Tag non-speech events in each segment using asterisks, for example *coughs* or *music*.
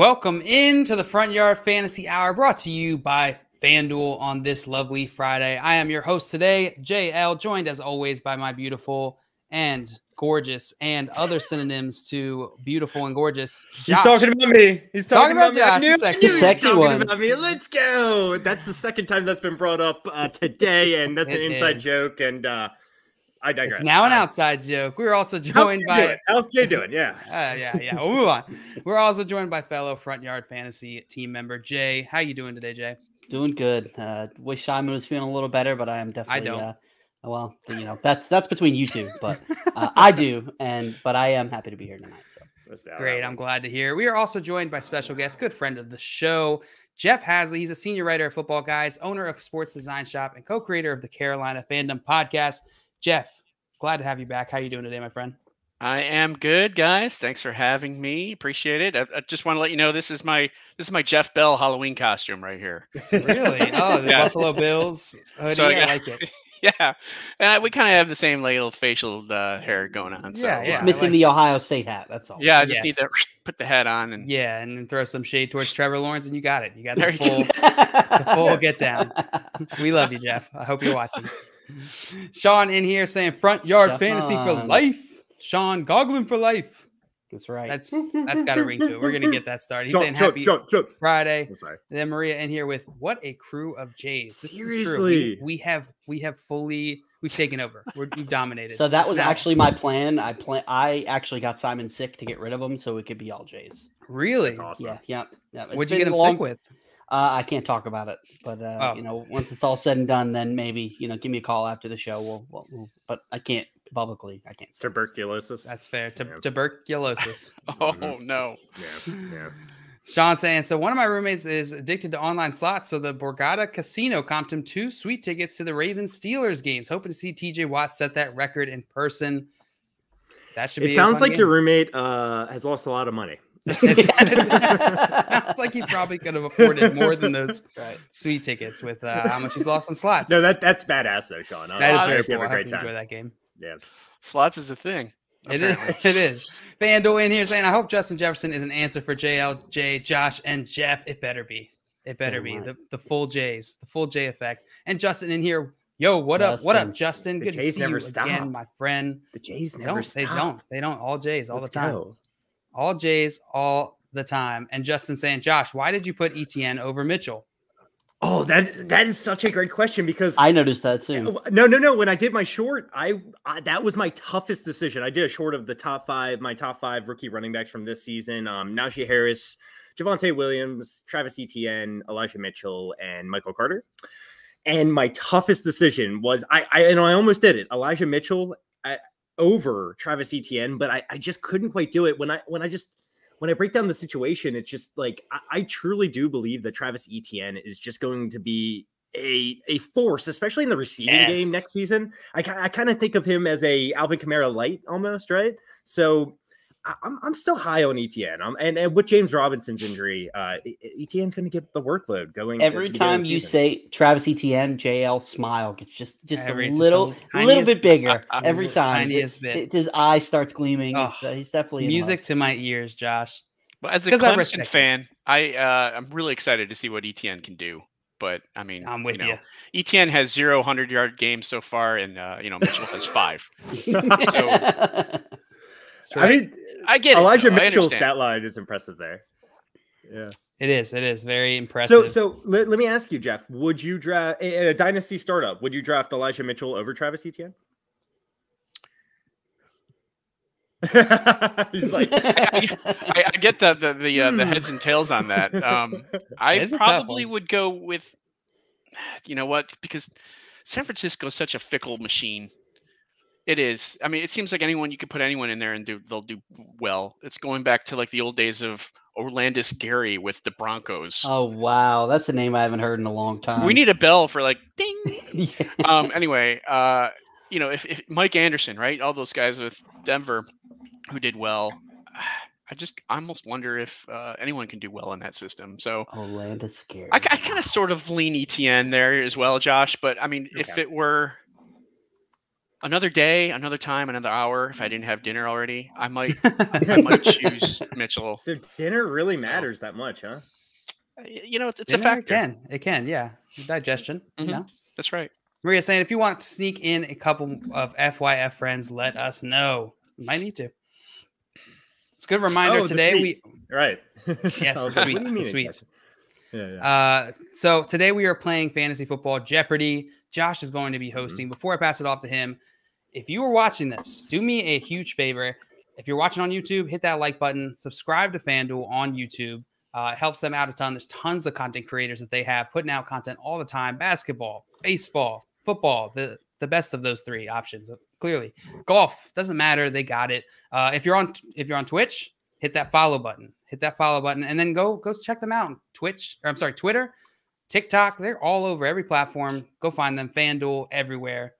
Welcome into the Front Yard Fantasy Hour brought to you by FanDuel on this lovely Friday. I am your host today, JL, joined as always by my beautiful and gorgeous and other synonyms to beautiful and gorgeous. Josh. He's talking about me. He's talking, talking about, about Josh. Sexy, the sexy one. About me. Let's go. That's the second time that's been brought up uh, today, and that's an inside is. joke. And uh, I digress. It's now an Uh, outside joke. We're also *laughs* joined Jay by doing? How's Jay doing? Yeah. *laughs* Uh, yeah, yeah. We'll move on. We're also joined by fellow Front Yard Fantasy team member Jay. How you doing today, Jay? Doing good. Uh, wish Simon was feeling a little better, but I am definitely. I don't. Uh, well, you know that's that's between you two, but uh, I do, and but I am happy to be here tonight. So Great. I'm glad to hear. We are also joined by special guest, good friend of the show, Jeff Haseley. He's a senior writer at Football Guys, owner of Sports Design Shop, and co-creator of the Carolina Fandom Podcast. Jeff, glad to have you back. How you doing today, my friend? I am good, guys. Thanks for having me. Appreciate it. I, I just want to let you know this is my this is my Jeff Bell Halloween costume right here. *laughs* Really? Oh, the *laughs* Yes. Buffalo Bills hoodie. So I I like it. *laughs* yeah, and I, we kind of have the same little facial uh, hair going on. So Yeah, just yeah. Missing like the Ohio State hat. That's all. yeah. I just need to put the hat on and Yeah, and then throw some shade towards Trevor Lawrence, and you got it. You got There the you go. full full get down. We love you, Jeff. I hope you're watching. Sean in here saying front yard fantasy for life. Sean Goglin for life. That's right. That's that's got a ring to it. We're gonna get that started. He's Chuck, saying Chuck, happy Chuck, Chuck. Friday. I'm sorry. And then Maria in here with what a crew of Jays. This is true. We, Seriously. we have we have fully we've taken over. We're, we've dominated. so that was Now- actually my plan. I plan. I actually got Simon sick to get rid of him, so it could be all Jays. really. That's awesome. Yeah, yeah. yeah. What'd you get him long- sick with? Uh, I can't talk about it, but uh, Oh. you know, once it's all said and done, then maybe you know, give me a call after the show. We'll, we'll, we'll but I can't publicly. I can't. Say. Tuberculosis. That's fair. Tu- Yeah. tuberculosis. *laughs* oh Mhm. no, yeah. Yeah. Sean saying, so one of my roommates is addicted to online slots. So the Borgata Casino comped him two sweet tickets to the Ravens Steelers games. Hoping to see TJ Watt set that record in person. That should be. It a sounds like game. your roommate uh, has lost a lot of money. It's- *laughs* it's- sounds like he probably could have afforded more than those Right. sweet tickets with uh, how much he's lost on slots. No, that that's badass though, Sean. that is I very hope you cool. I have a hope great you enjoy time. that game. Yeah. slots is a thing. It is. apparently. *laughs* It is. FanDuel in here saying, I hope Justin Jefferson is an answer for JLJ, Josh, and Jeff. It better be. It better Damn be. The, the full J's, the full J effect. And Justin in here. Yo, what up? What up, Justin. Justin? The Good to J's see you never again, my friend. The Jays They never don't. stop. They don't. They don't. All J's all Let's the time. go. All Jays all the time. And Justin saying, Josh, why did you put ETN over Mitchell? Oh, that is, that is such a great question because I noticed that too. no, no, no. When I did my short, I, I that was my toughest decision. I did a short of the top five, my top five rookie running backs from this season: um, Najee Harris, Javonte Williams, Travis Etienne, Elijah Mitchell, and Michael Carter. And my toughest decision was I, I and I almost did it. Elijah Mitchell uh, over Travis Etienne, but I, I just couldn't quite do it. When I when I just when I break down the situation, it's just like I, I truly do believe that Travis Etienne is just going to be a a force, especially in the receiving Yes. game next season. I, I kind of think of him as a Alvin Kamara light almost, right? So I'm I'm still high on Etienne. Um, and, and with James Robinson's injury, uh, E- E- going to get the workload going. Every the beginning of time you season. say Travis ETN, JL smile gets just just Every- a just a little, little little bit bigger *laughs* every little time. It- tiniest bit. it- his eye starts gleaming. Oh, uh, he's definitely Music to my ears, Josh. But as a I Clemson respect it. fan, I uh, I'm really excited to see what ETN can do. But I mean, I'm with you. you. Know, ETN has zero hundred yard games so far, and uh, you know Mitchell has five. *laughs* I mean, I get it. Elijah though, Mitchell's stat line is impressive there. Yeah. It is. It is very impressive. so so let, let me ask you, Jeff. Would you draft in a dynasty startup? Would you draft Elijah Mitchell over Travis Etienne? *laughs* He's like, *laughs* I, I get the the the, uh, the heads and tails on that. Um, *laughs* I It is a tough probably would go with, *sighs* you know what, because San Francisco is such a fickle machine. It is. I mean, it seems like anyone you could put anyone in there and do they'll do well. It's going back to like the old days of Olandis Gary with the Broncos. oh wow, that's a name I haven't heard in a long time. we need a bell for like ding. *laughs* Yeah. um anyway uh you know if, if mike anderson right all those guys with denver who did well *sighs* i just I almost wonder if uh, anyone can do well in that system so Olandis Gary. i, I kind of sort of lean etn there as well josh but i mean if it were another day, another time, another hour. If I didn't have dinner already, I might I *laughs* might choose Mitchell. So dinner really matters that much, huh? Uh, You know, it's, it's a Dinner, factor. It can. It can. Yeah. Digestion. Mhm. You know. That's right. Maria saying, if you want to sneak in a couple of FYF friends, let us know. You might need to. It's a good reminder Oh, today. We Right. *laughs* Yes, *laughs* the sweet, what do you the sweet. Yeah, yeah. Uh, so today we are playing fantasy football Jeopardy. Josh is going to Mm-hmm. be hosting. Before I pass it off to him, if you are watching this, do me a huge favor. If you're watching on YouTube, hit that like button. Subscribe to FanDuel on YouTube. Uh, it helps them out a ton. There's tons of content creators that they have putting out content all the time: basketball, baseball, football. The the best of those three options. Clearly, golf doesn't matter. They got it. Uh, if you're on if you're on Twitch, hit that follow button. Hit that follow button, and then go go check them out on Twitch. Or I'm sorry, Twitter, TikTok. They're all over every platform. Go find them. FanDuel everywhere.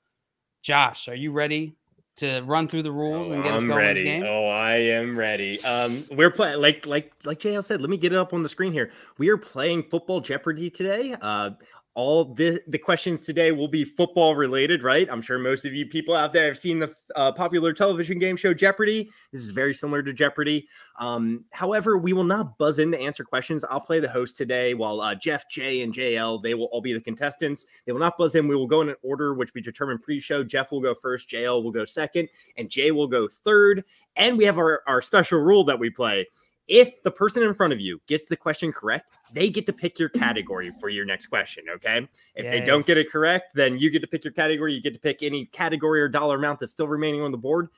Josh, are you ready to run through the rules and get us I'm going ready. this game? Oh, I am ready. Um, we're playing like like like JL said. Let me get it up on the screen here. We are playing football Jeopardy today. Uh, all the the questions today will be football related, right? I'm sure most of you people out there have seen the uh, popular television game show Jeopardy. This is very similar to Jeopardy. Um, however, we will not buzz in to answer questions. I'll play the host today, while uh, Jeff, Jay, and JL they will all be the contestants. They will not buzz in. We will go in an order which we determine pre-show. Jeff will go first, JL will go second, and Jay will go third. And we have our, our special rule that we play. If the person in front of you gets the question correct, they get to pick your category for your next question. Okay. If they don't get it correct, then you get to pick your category. You get to pick any category or dollar amount that's still remaining on the board.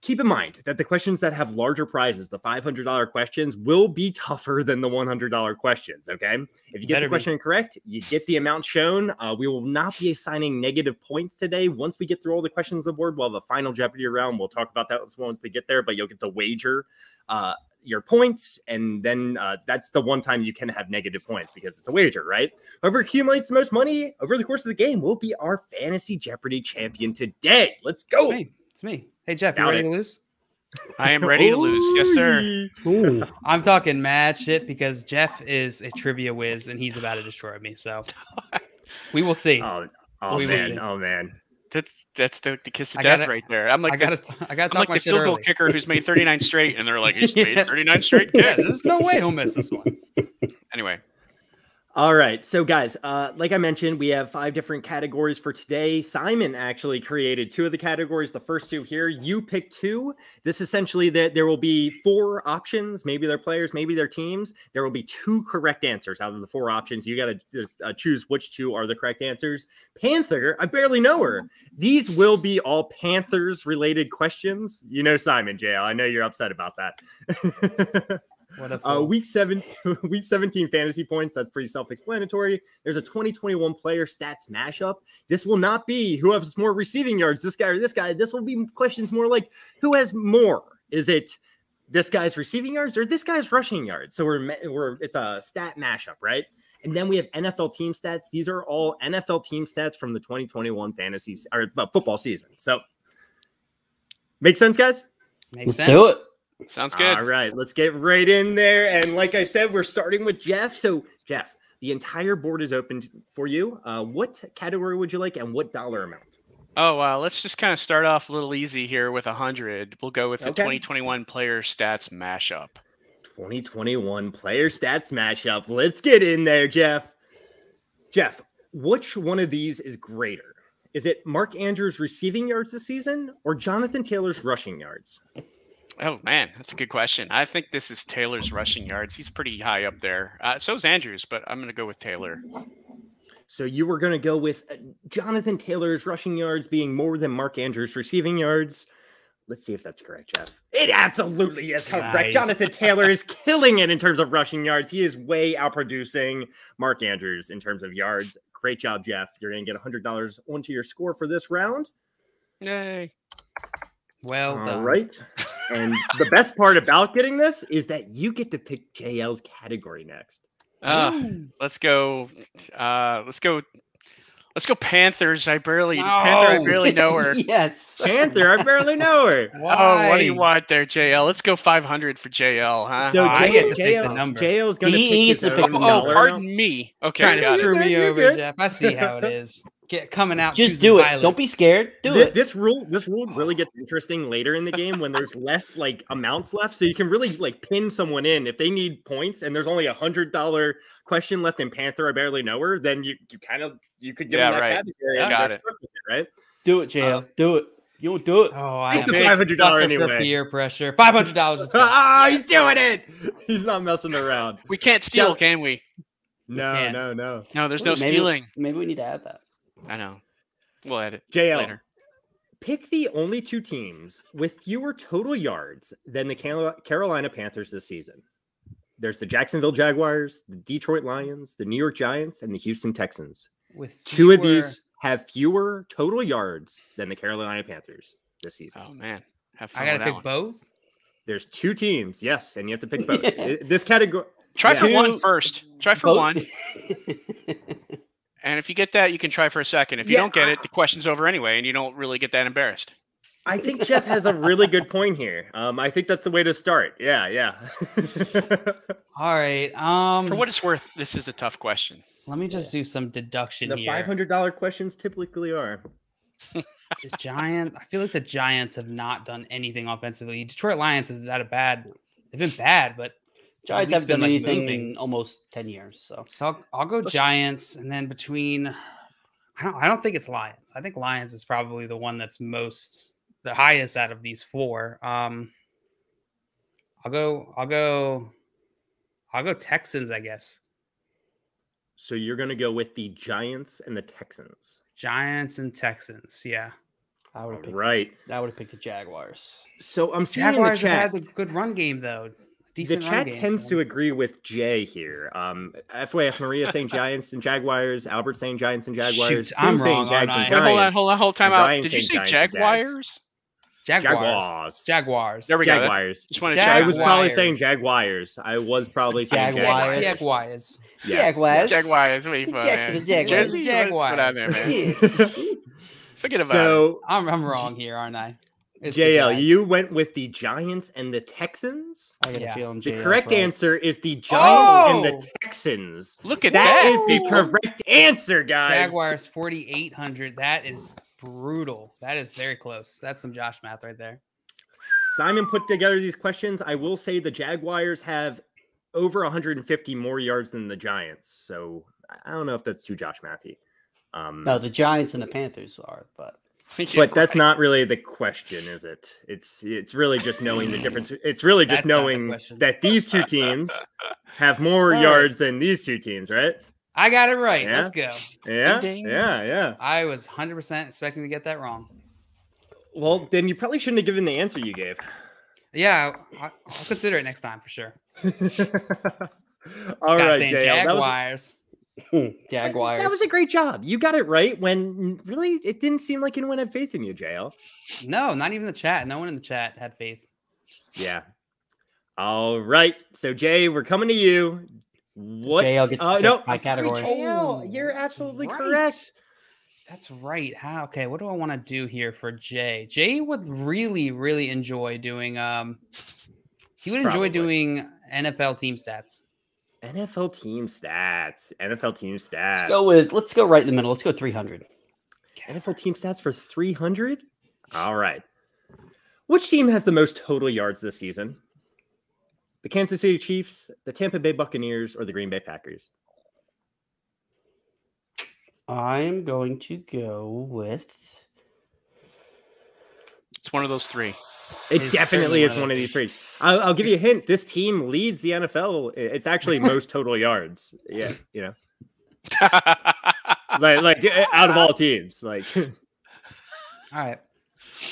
Keep in mind that the questions that have larger prizes, the $500 questions, will be *laughs* tougher than the $100 questions. Okay. If you get Better the be. question correct, you get the amount shown. Uh, we will not be assigning negative points today. Once we get through all the questions on the board, we'll have a final Jeopardy round. We'll talk about that once we get there, but you'll get to wager uh, your points. And then uh, that's the one time you can have negative points because it's a wager, right? Whoever accumulates the most money over the course of the game will be our fantasy Jeopardy champion today. Let's go. It's me. It's me. Hey Jeff, you ready it. to lose? I am ready to lose. Yes, sir. Ooh. I'm talking mad shit because Jeff is a trivia whiz and he's about to destroy me. So *laughs* we will see. Oh, oh We man. see. Oh man. That's that's the, the kiss of I death gotta- right there. I'm like I gotta, t- I gotta I'm talk like my the field goal early. kicker who's made 39 straight, and they're like, *laughs* he's made 39 straight Yeah, there's no way he'll miss this one. Anyway, All right. So, guys, uh, like I mentioned, we have five different categories for today. Simon actually created two of the categories. The first two here, you pick two. This essentially that there will be four options. Maybe they're players, maybe they're teams. There will be two correct answers out of the four options. You got to uh, choose which two are the correct answers. Panther, I barely know her. These will be all Panthers related questions. You know, Simon, JL. I know you're upset about that. *laughs* What a Uh, week seven, *laughs* week 17 fantasy points. That's pretty self-explanatory. There's a 2021 player stats mashup. This will not be who has more receiving yards, this guy or this guy. This will be questions more like who has more. Is it this guy's receiving yards or this guy's rushing yards? So we're we're it's a stat mashup, right? And then we have NFL team stats. These are all NFL team stats from the 2021 fantasy or uh, football season. So make sense, guys? Makes Let's sense. do it. Sounds good. All right, let's get right in there. And like I said, we're starting with Jeff. So, Jeff, the entire board is open for you. Uh, what category would you like and what dollar amount? Oh, uh, let's just kind of start off a little easy here with a 100. We'll go with the Okay. 2021 player stats mashup. 2021 player stats mashup. Let's get in there, Jeff. Jeff, which one of these is greater? Is it Mark Andrews' receiving yards this season or Jonathan Taylor's rushing yards? Oh man, that's a good question. I think this is Taylor's rushing yards. He's pretty high up there. Uh, so is Andrews, but I'm going to go with Taylor. So you were going to go with uh, Jonathan Taylor's rushing yards being more than Mark Andrews' receiving yards. Let's see if that's correct, Jeff. It absolutely is correct. Nice. Jonathan Taylor is killing it in terms of rushing yards. He is way outproducing Mark Andrews in terms of yards. Great job, Jeff. You're going to get $100 onto your score for this round. Yay! Well All done. right. *laughs* And *laughs* the best part about getting this is that you get to pick JL's category next. Uh, let's go. Uh, let's go. Let's go Panthers. I barely Panther. I barely know her. *laughs* yes. Panther, I barely know her. *laughs* Oh, what do you Why? want there, JL? Let's go 500 for JL, huh? So Oh, I J- get to pick the JL number. JL's going to He pick needs his to pick own the oh, number. dollar pardon me. Okay, Trying to screw me over, good. Jeff. I see how it is. Get coming out. Just do it. violence. Don't be scared. Do Thi- it. This rule, this rule really gets interesting later in the game when there's less like amounts left, so you can really like pin someone in if they need points and there's only a hundred dollar question left in Panther. I barely know her. Then you you kind of you could give Yeah, them that right. category and Got it. it, right? Do it, JL. do it. You won't do it. Oh, I am the five hundred dollar sucker for anyway. peer pressure. Five hundred dollars. *laughs* Ah, he's doing it. He's not messing around. we can't steal, Shall- can we? No, can't. no, no. No, there's no Maybe- stealing. Maybe we need to add that. I know. We'll edit JL, later. pick the only two teams with fewer total yards than the Carolina Panthers this season. There's the Jacksonville Jaguars, the Detroit Lions, the New York Giants, and the Houston Texans. With Two of these have fewer total yards than the Carolina Panthers this season. Oh man, have fun I gotta with that pick one. both. There's two teams, yes, and you have to pick both. *laughs* This category, Try for Two- one first. Try for Both- one, *laughs* *laughs* and if you get that, you can try for a second. If you Yeah, don't get it, the question's over anyway, and you don't really get that embarrassed. I think Jeff has a really good point here. Um, I think that's the way to start. Yeah, yeah. *laughs* All right. Um, For what it's worth, this is a tough question. let me just do some deduction the here. five hundred dollar questions typically are. *laughs* The Giant. I feel like the Giants have not done anything offensively. Detroit Lions have had a bad. They've been bad, but Giants least haven't done been, like, anything moving. in almost ten years. So so I'll, I'll go Giants, and then between. I don't. I don't think it's Lions. I think Lions is probably the one that's most the highest out of these four. Um, I'll go. I'll go. I'll go Texans. I guess So you're gonna go with the Giants and the Texans, Giants and Texans. Yeah, I would have picked. right? I would have picked the Jaguars. So I'm seeing Jaguars in the have had the good run game though. The Decent run chat tends so- to agree with Jay here. Um, FYF Maria saying *laughs* Giants and Jaguars, Albert saying Giants and Jaguars, Shoot, I'm saying wrong, Jags aren't and I? Wait, hold on, Giants. hold on, hold time out. Brian Did you saying say Giants and Jags. Jaguars? Jaguars. Jaguars. Jaguars. There we go. That- Jaguars. Just want to I check. was probably saying Jaguars. Jaguars. I was probably saying Jaguars. Jaguars. Jaguars. Yes, Jaguars. yes. Jaguars. What are you for, Jack- man? the Jaguars. Jersey? What's- What's going on there, man? *laughs* Forget about it. so I'm, I'm wrong here, aren't I? It's JL, you went with the Giants and the Texans. I got Yeah. a feeling. The JL's correct right. answer is the Giants Oh! and the Texans. Look at That that. is the correct answer, guys. Jaguars 4,800. That is brutal. That is very close. That's some Josh math right there. Simon put together these questions. I will say the Jaguars have over 150 more yards than the Giants. So I don't know if that's too Josh Matthew. Um, No, the Giants and the Panthers are, but Yeah, *laughs* but that's right. not really the question, is it? It's it's really just knowing the difference. It's really just That's not the knowing that these two teams have more Right. yards than these two teams, right? I got it right. Yeah. Let's go. Yeah, Ding, ding. yeah, yeah. I was 100% expecting to get that wrong. Well, then you probably shouldn't have given the answer you gave. Yeah, I- I'll consider it next time for sure. *laughs* All Scott right, saying JL, that was- Jaguars. *laughs* Jaguars. That was a great job. You got it right when really it didn't seem like anyone had faith in you, JL. No, not even the chat. No one in the chat had faith. Yeah. All right. So Jay, we're coming to you. What? JL gets uh, no, by I'm sorry, category. JL, Oh, you're that's absolutely right. correct. That's right. How okay, what do I want to do here for Jay? Jay would really, really enjoy doing um he would enjoy Probably. doing NFL team stats. NFL team stats. NFL team stats. Let's go with. Let's go right in the middle. Let's go 300. NFL team stats for 300. All right. Which team has the most total yards this season? The Kansas City Chiefs, the Tampa Bay Buccaneers, or the Green Bay Packers? I'm going to go with. It's one of those three. It It's definitely is one of one of those these three. I'll, I'll give you a hint. This team leads the NFL. It's actually *laughs* most total yards. Yeah, you know, *laughs* like like uh, out of all teams, like *laughs* All right.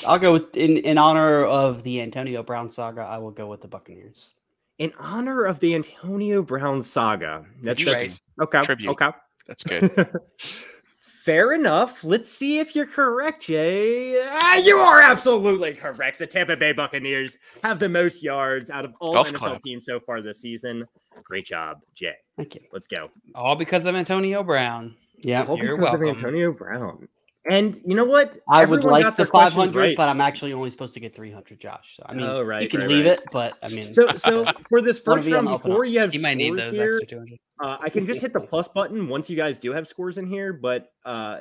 I'll go with in in honor of the Antonio Brown saga. I will go with the Buccaneers. in honor of the Antonio Brown saga. That's, You're that's okay. Tribute. Okay. That's good. Fair enough. Let's see if you're correct, Jay. Ah, you are absolutely correct. The Tampa Bay Buccaneers have the most yards out of all Golf NFL clap. teams so far this season. Great job, Jay. Thank you. Let's go. All because of Antonio Brown. Yeah, All You're because of welcome. Antonio Brown. And you know what? I would like the 500, right. but I'm actually only supposed to get 300, Josh. So I mean, Oh, right, you can right, leave right. it, but I mean, So, so *laughs* for this first be round, before up. you have You might need scores those here, extra 200. uh, I can just hit the plus button once you guys do have scores in here. But uh,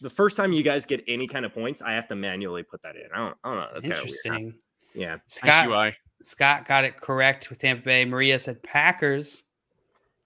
the first time you guys get any kind of points, I have to manually put that in. I don't, I don't know. That's kind of weird. Interesting. Yeah. Scott, UI. Scott got it correct with Tampa Bay. Maria said Packers.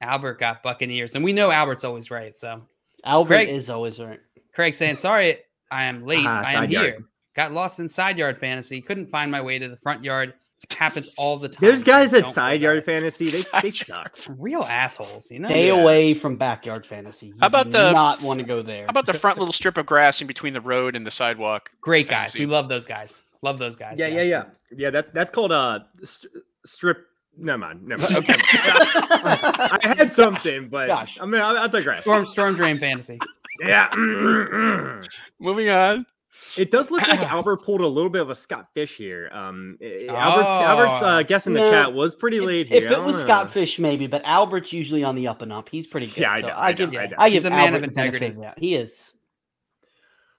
Albert got Buccaneers, and we know Albert's always right. So Albert Craig- is always right. Craig saying, "Sorry, I am late. Ah, I am side yard. here. Got lost in side yard fantasy. Couldn't find my way to the front yard. It happens all the time. There's guys at side bad. yard fantasy. They, *laughs* they suck. real assholes. You know. Stay Yeah. away from backyard fantasy. You How about do the- not want to go there? How about the front little strip of grass in between the road and the sidewalk? Great guys. We love those guys. Love those guys. Yeah, yeah, yeah. Yeah, that, that's called a st- strip. Never mind. Never mind. Okay. *laughs* I had something, but Gosh. I mean, I'll, I'll digress. Storm, storm drain fantasy. Yeah. Moving on. It does look like *clears throat* Albert pulled a little bit of a Scott Fish here. Um, eh, Albert's, Albert's Oh. uh, guess in the No, chat was pretty late if, here. if it was know. Scott Fish, maybe, but Albert's usually on the up and up. He's pretty *laughs* good. Yeah, I so know, I, I give know, I know. I give He's a man of Albert the integrity. that. He is.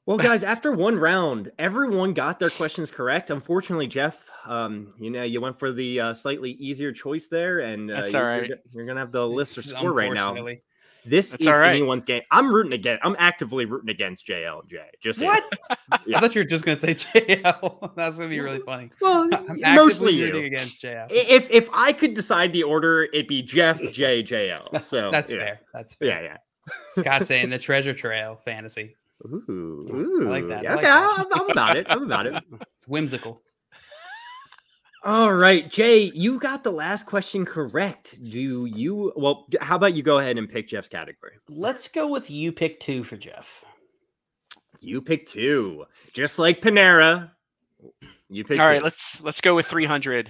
Well, guys, *laughs* after one round, everyone got their questions correct. Unfortunately, Jeff, um, you know, you went for the uh, slightly easier choice there, and uh, That's you're, all you're You're, gonna have the list or score right now. Unfortunately. This That's is all right. anyone's game. I'm rooting against. I'm actively rooting against JLJ. Just. What? *laughs* Yeah. I thought you were just gonna say *laughs* JL. That's gonna be really funny. Well, I'm mostly actively you. rooting against JL. If if I could decide the order, it'd be Jeff, J, JL. *laughs* So That's yeah. fair. That's fair. Yeah, yeah. Scott saying the treasure trail fantasy. Ooh, ooh. like that, I Yeah, like okay, that. I'm, I'm about it. I'm about it. It's whimsical. All right, Jay, you got the last question correct. Do you? Well, how about you go ahead and pick Jeff's category? Let's go with you pick two for Jeff. You pick two, just like Panera. You pick. All right, two. let's let's go with 300.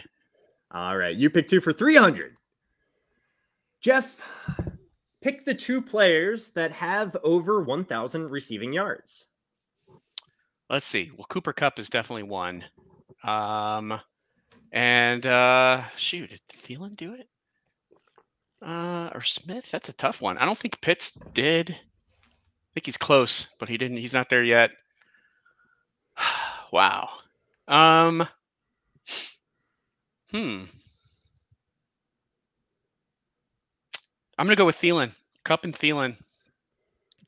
All right, you pick two for 300. Jeff, pick the two players that have over 1,000 receiving yards. Let's see. Well, Cooper Kupp is definitely one. Um, and uh, shoot, did Thielen do it? Uh, or Smith? That's a tough one. I don't think Pitts did. I think he's close, but he didn't. He's not there yet. *sighs* wow. Um. Hmm. I'm gonna go with Thielen. Kupp and Thielen.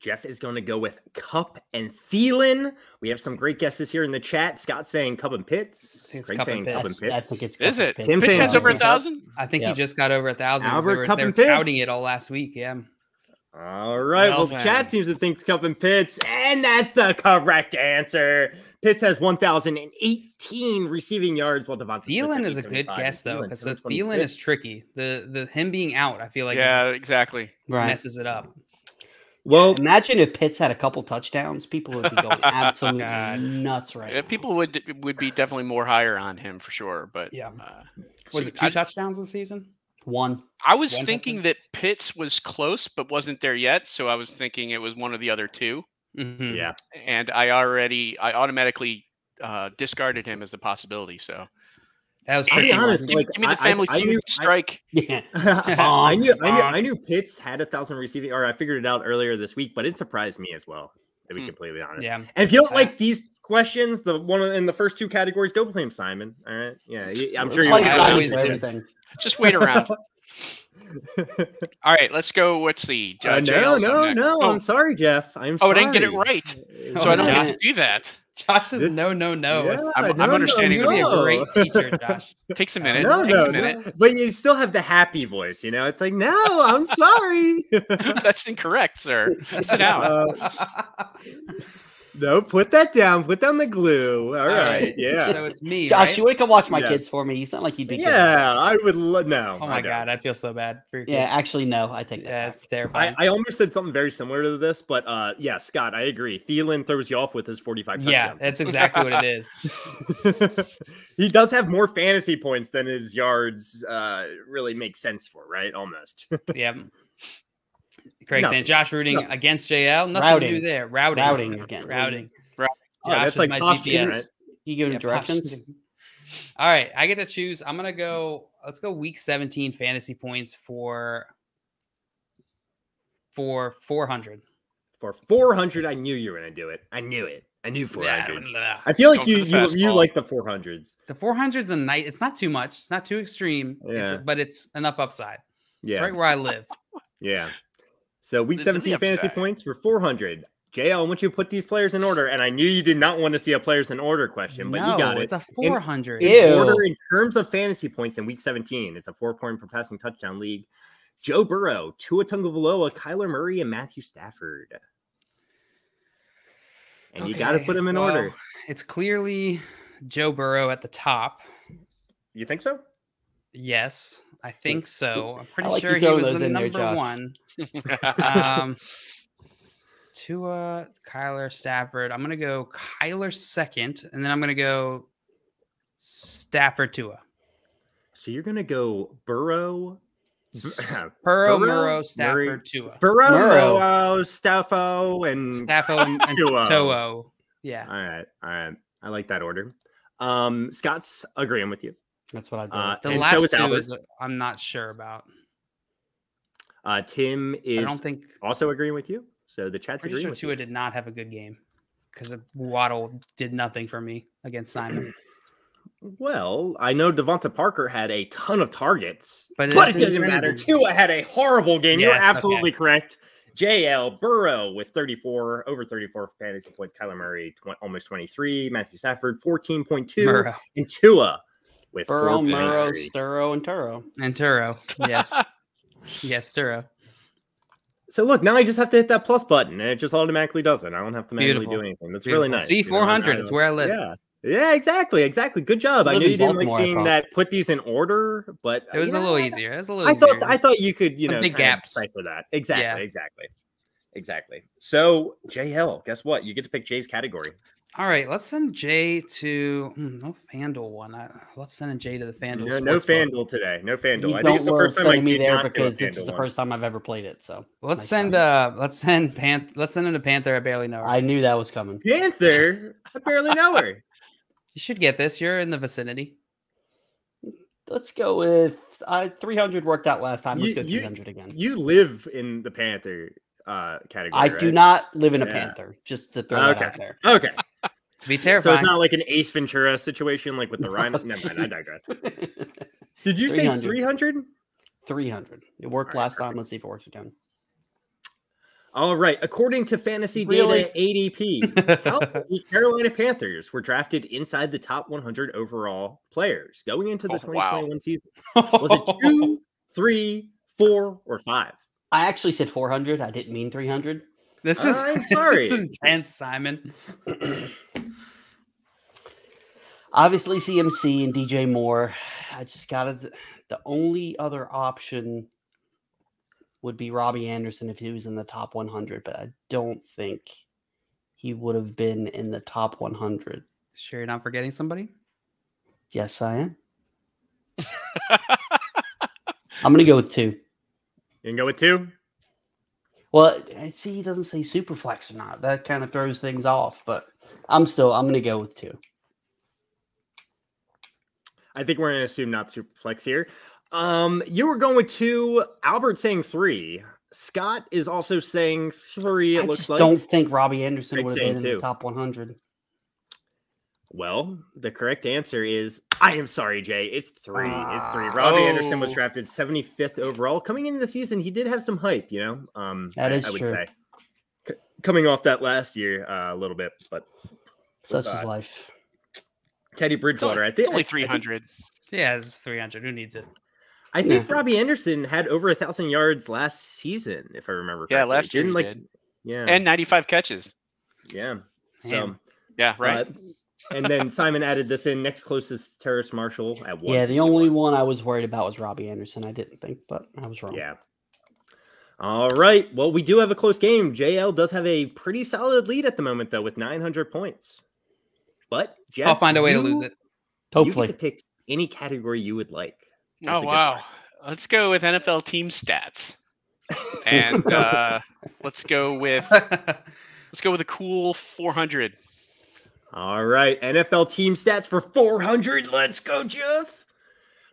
Jeff is going to go with Kupp and Thielen. We have some great guesses here in the chat. Scott saying Kupp and Pitts. I think it's Craig Kupp and saying Kupp and That's- I Pitts. think it's Is it? and Tim Pitts saying has over a Kupp and Kupp. thousand. I think Yep. he just got over a thousand. 'cause Albert They were, Kupp they were and Pitts. touting it all last week. Yeah. All right. Well, Well the chat seems to think Kupp and Pitts, and that's the correct answer. Pitts has 1,018 receiving yards, while DeVonta Smith Thielen is a good guess though, because the 726. Thielen is tricky. The the him being out, I feel like, yeah, exactly. Right. messes it up. Well, Imagine if Pitts had a couple touchdowns, people would be going *laughs* absolutely nuts right Uh, now. People would would be definitely more higher on him for sure. But Yeah. uh, Was so it two I, touchdowns this season? One. I was one thinking touchdown? that Pitts was close but wasn't there yet, so I was thinking it was one of the other two, Mhm. yeah. and I already I automatically uh, discarded him as a possibility. So That was I'll tricky. honest, give, like, give me the I- I- family I feud knew- I- strike. *laughs* Yeah. *laughs* I knew, I knew, I knew Pitts had a thousand receiving, or I figured it out earlier this week, but it surprised me as well. To be Hmm. completely honest. Yeah. And if you don't like these questions, the one in the first two categories, don't blame Simon. All right. Yeah. I'm sure It's you like I always for do. everything. Just wait around. *laughs* All right, let's go. Let's see. Uh, Uh, no, no, no. Oh, I'm sorry, Jeff. I'm oh, I didn't get it right, so Oh, I don't no. get to do that. Josh is This- no, no, no. Yeah, I'm- no, I'm understanding You're gonna be a great teacher, *laughs* Josh. Takes a minute. No, Takes no, a minute. no. But you still have the happy voice, you know? It's like, no, I'm *laughs* sorry. That's incorrect, sir. *laughs* Sit down. Uh, no, put that down. Put down the glue. All right. Yeah. So it's me, Josh, right? you want to come watch my Yeah. kids for me? You sound like you'd be good. Yeah, I would. Lo- no. Oh my don't. god, I feel so bad for your Yeah, actually, no. I take that. Yeah, back. it's I, terrifying. I almost said something very similar to this, but uh, yeah, Scott, I agree. Thielen throws you off with his 45 yeah, touchdowns. that's exactly what it is. *laughs* *laughs* he does have more fantasy points than his yards uh, really make sense for, right? Almost. *laughs* Yeah. Craig No, saying Josh rooting no. against JL. Nothing Routing. new there. Routing. Routing again. Routing. Oh, Josh that's is like my posture, GPS. right? You give him Yeah, directions. posture. All right, I get to choose. I'm gonna go. Let's go week 17 fantasy points for for 400. For 400, I knew you were going to do it. I knew it. I knew 400. Yeah, I feel like you you, you like the 400s. The 400's a night. It's not too much. It's not too extreme. It's, Yeah. but it's enough upside. It's Yeah. right where I live. Yeah. So week It's 17 fantasy upside. points for 400. JL, I want you to put these players in order. And I knew you did not want to see a players in order question, but no, you got it. it's a 400. in Ew. order in terms of fantasy points in week 17. It's a four point per passing touchdown league. Joe Burrow, Tua Tagovailoa, Kyler Murray, and Matthew Stafford. And you got to put them in well, order. It's clearly Joe Burrow at the top. You think so? Yes, I think so. I'm pretty like sure he was the in there, number one. Um, *laughs* Tua, Kyler, Stafford. I'm gonna go Kyler second, and then I'm gonna go Stafford, Tua. So you're going to go Burrow, *laughs* Burrow, Burrow, Murrow, Stafford, Murray. Tua. Burrow, Murrow. Murrow, Staffo, and Staffo *laughs* and, and Tua. Toho. Yeah. All right, all right. I like that order. Um, Scott's agreeing with you. That's what I. Uh, The so last is two is I'm not sure about. Uh, Tim is. I don't think also agreeing with you. So the chat's agreeing sure with Tua you. did not have a good game because Waddle did nothing for me against Simon. *clears throat* Well, I know DeVante Parker had a ton of targets, But but, it it doesn't matter. Tua had a horrible game. You're Yes, okay. absolutely correct. JL Burrow with 34, over 34 fantasy points. Kyler Murray, tw- almost 23. Matthew Stafford, 14.2. Murrow And Tua with Burrow, 4.3. Murrow, Sturrow, and Turo. and Turo. Yes. *laughs* yes, Turo. So look, now I just have to hit that plus button, and it just automatically does it. I don't have to manually Beautiful. do anything. That's really nice. See, you know, and 400. I It's where I live. Yeah, yeah, exactly, exactly. Good job. I live knew you didn't like Baltimore, I seeing that. Put these in order, but It was you a know, little easier. It was a little I thought easier. I thought you could, you Some know, big kind of gaps. decipher that. Exactly, Yeah. exactly, exactly. So JL, guess what? You get to pick Jay's category. All right, let's send Jay to hmm, no FanDuel one. I love sending Jay to the FanDuel. No, no Sportsbook. FanDuel today. No FanDuel. You I think it's the first time I sending me there not do a because this is the FanDuel first time I've ever played it. So Let's Nice send try. uh let's send Pan let's send in a Panther. I barely know. her. I knew that was coming. Panther. I barely know her. *laughs* you should get this. You're in the vicinity. Let's go with uh, 300 worked out last time. Let's You- go you- 300 again. You live in the Panther uh category. I do not live in a Yeah. panther. Just to throw that Okay. out there. Okay. To be So it's not like an Ace Ventura situation like with the *laughs* No, rhino. Never mind, I digress. *laughs* Did you say 300. 300? 300. It worked All right, last time. Let's see if it works again. All right. According to fantasy Really? data ADP, how *laughs* the Carolina Panthers were drafted inside the top 100 overall players going into the Oh, wow. 2021 season. Was it two, three, four, or five? I actually said 400. I didn't mean 300. This is I'm *laughs* this sorry. is intense, Simon. Obviously, CMC and DJ Moore. I just got to. The only other option would be Robbie Anderson if he was in the top 100, but I don't think he would have been in the top 100. Sure, you're not forgetting somebody. Yes, I am. I'm going to go with two. You can go with two. Well, I see he doesn't say super flex or not. That kind of throws things off, but I'm still I'm going to go with two. I think we're going to assume not super flex here. Um, you were going with two. Albert saying three. Scott is also saying three. It I looks just like. don't think Robbie Anderson would have been in two. the top 100. Well, the correct answer is I am sorry, Jay. It's three. It's three. Robbie Anderson was Oh. drafted 75th overall. Coming into the season, he did have some hype, you know. Um, That I, is I would true. say C- coming off that last year uh, a little bit, but Such is life. Teddy It's Bridgewater, only, I it's think only I- I think- 300. Yeah, it's 300. Who needs it? I think Yeah. Robbie Anderson had over a thousand yards last season, if I remember. Yeah, last year Didn't he like, did. yeah, And 95 catches. yeah. So, Damn. Yeah, right. uh, and then Simon added this in next closest Terrace Marshall at one. Yeah, the only one I was worried about was Robbie Anderson. I didn't think, but I was wrong. Yeah. All right. Well, we do have a close game. JL does have a pretty solid lead at the moment, though, with 900 points. But Jeff, I'll find a way to lose it. You Hopefully. get to pick any category you would like. What's Oh wow. one? Let's go with NFL team stats. *laughs* And uh, let's go with *laughs* let's go with a cool 400. All right. NFL team stats for 400. Let's go, Jeff.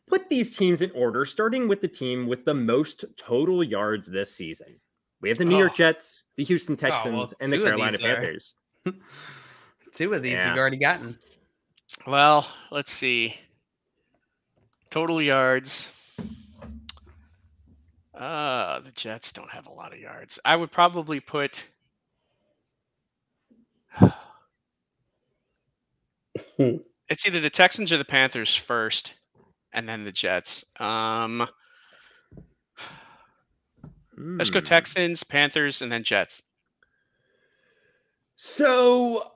Put these teams in order, starting with the team with the most total yards this season. We have the New York Oh. Jets, the Houston well, Texans, and the two of Carolina these Panthers. *laughs* Two of these Yeah. you've already gotten. Well, let's see. Total yards. Uh, the Jets don't have a lot of yards. I would probably put It's either the Texans or the Panthers first, and then the Jets. Um, let's go Hmm. Texans, Panthers, and then Jets. So,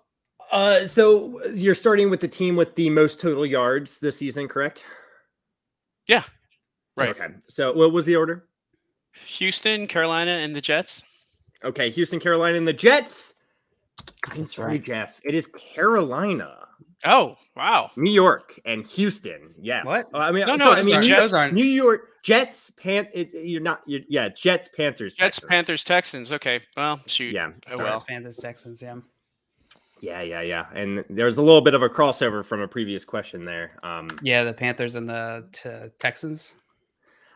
uh, so you're starting with the team with the most total yards this season, correct? Yeah, right. Okay. So, what was the order? Houston, Carolina, and the Jets. Okay, Houston, Carolina, and the Jets. I'm sorry, right. Jeff. It is Carolina, Oh, wow. New York, and Houston. Yes. What? I mean, No, no, no, no. I mean, the New, Jets. Those aren't. New York Jets. Pan. It's, you're not. You're, yeah, Jets, Panthers. Jets, Texans. Panthers, Texans. Okay. Well, shoot. Yeah. Oh, well. Jets, Panthers, Texans. Yeah. Yeah, yeah, yeah. And there's a little bit of a crossover from a previous question there. Um, Yeah, the Panthers and the t- Texans.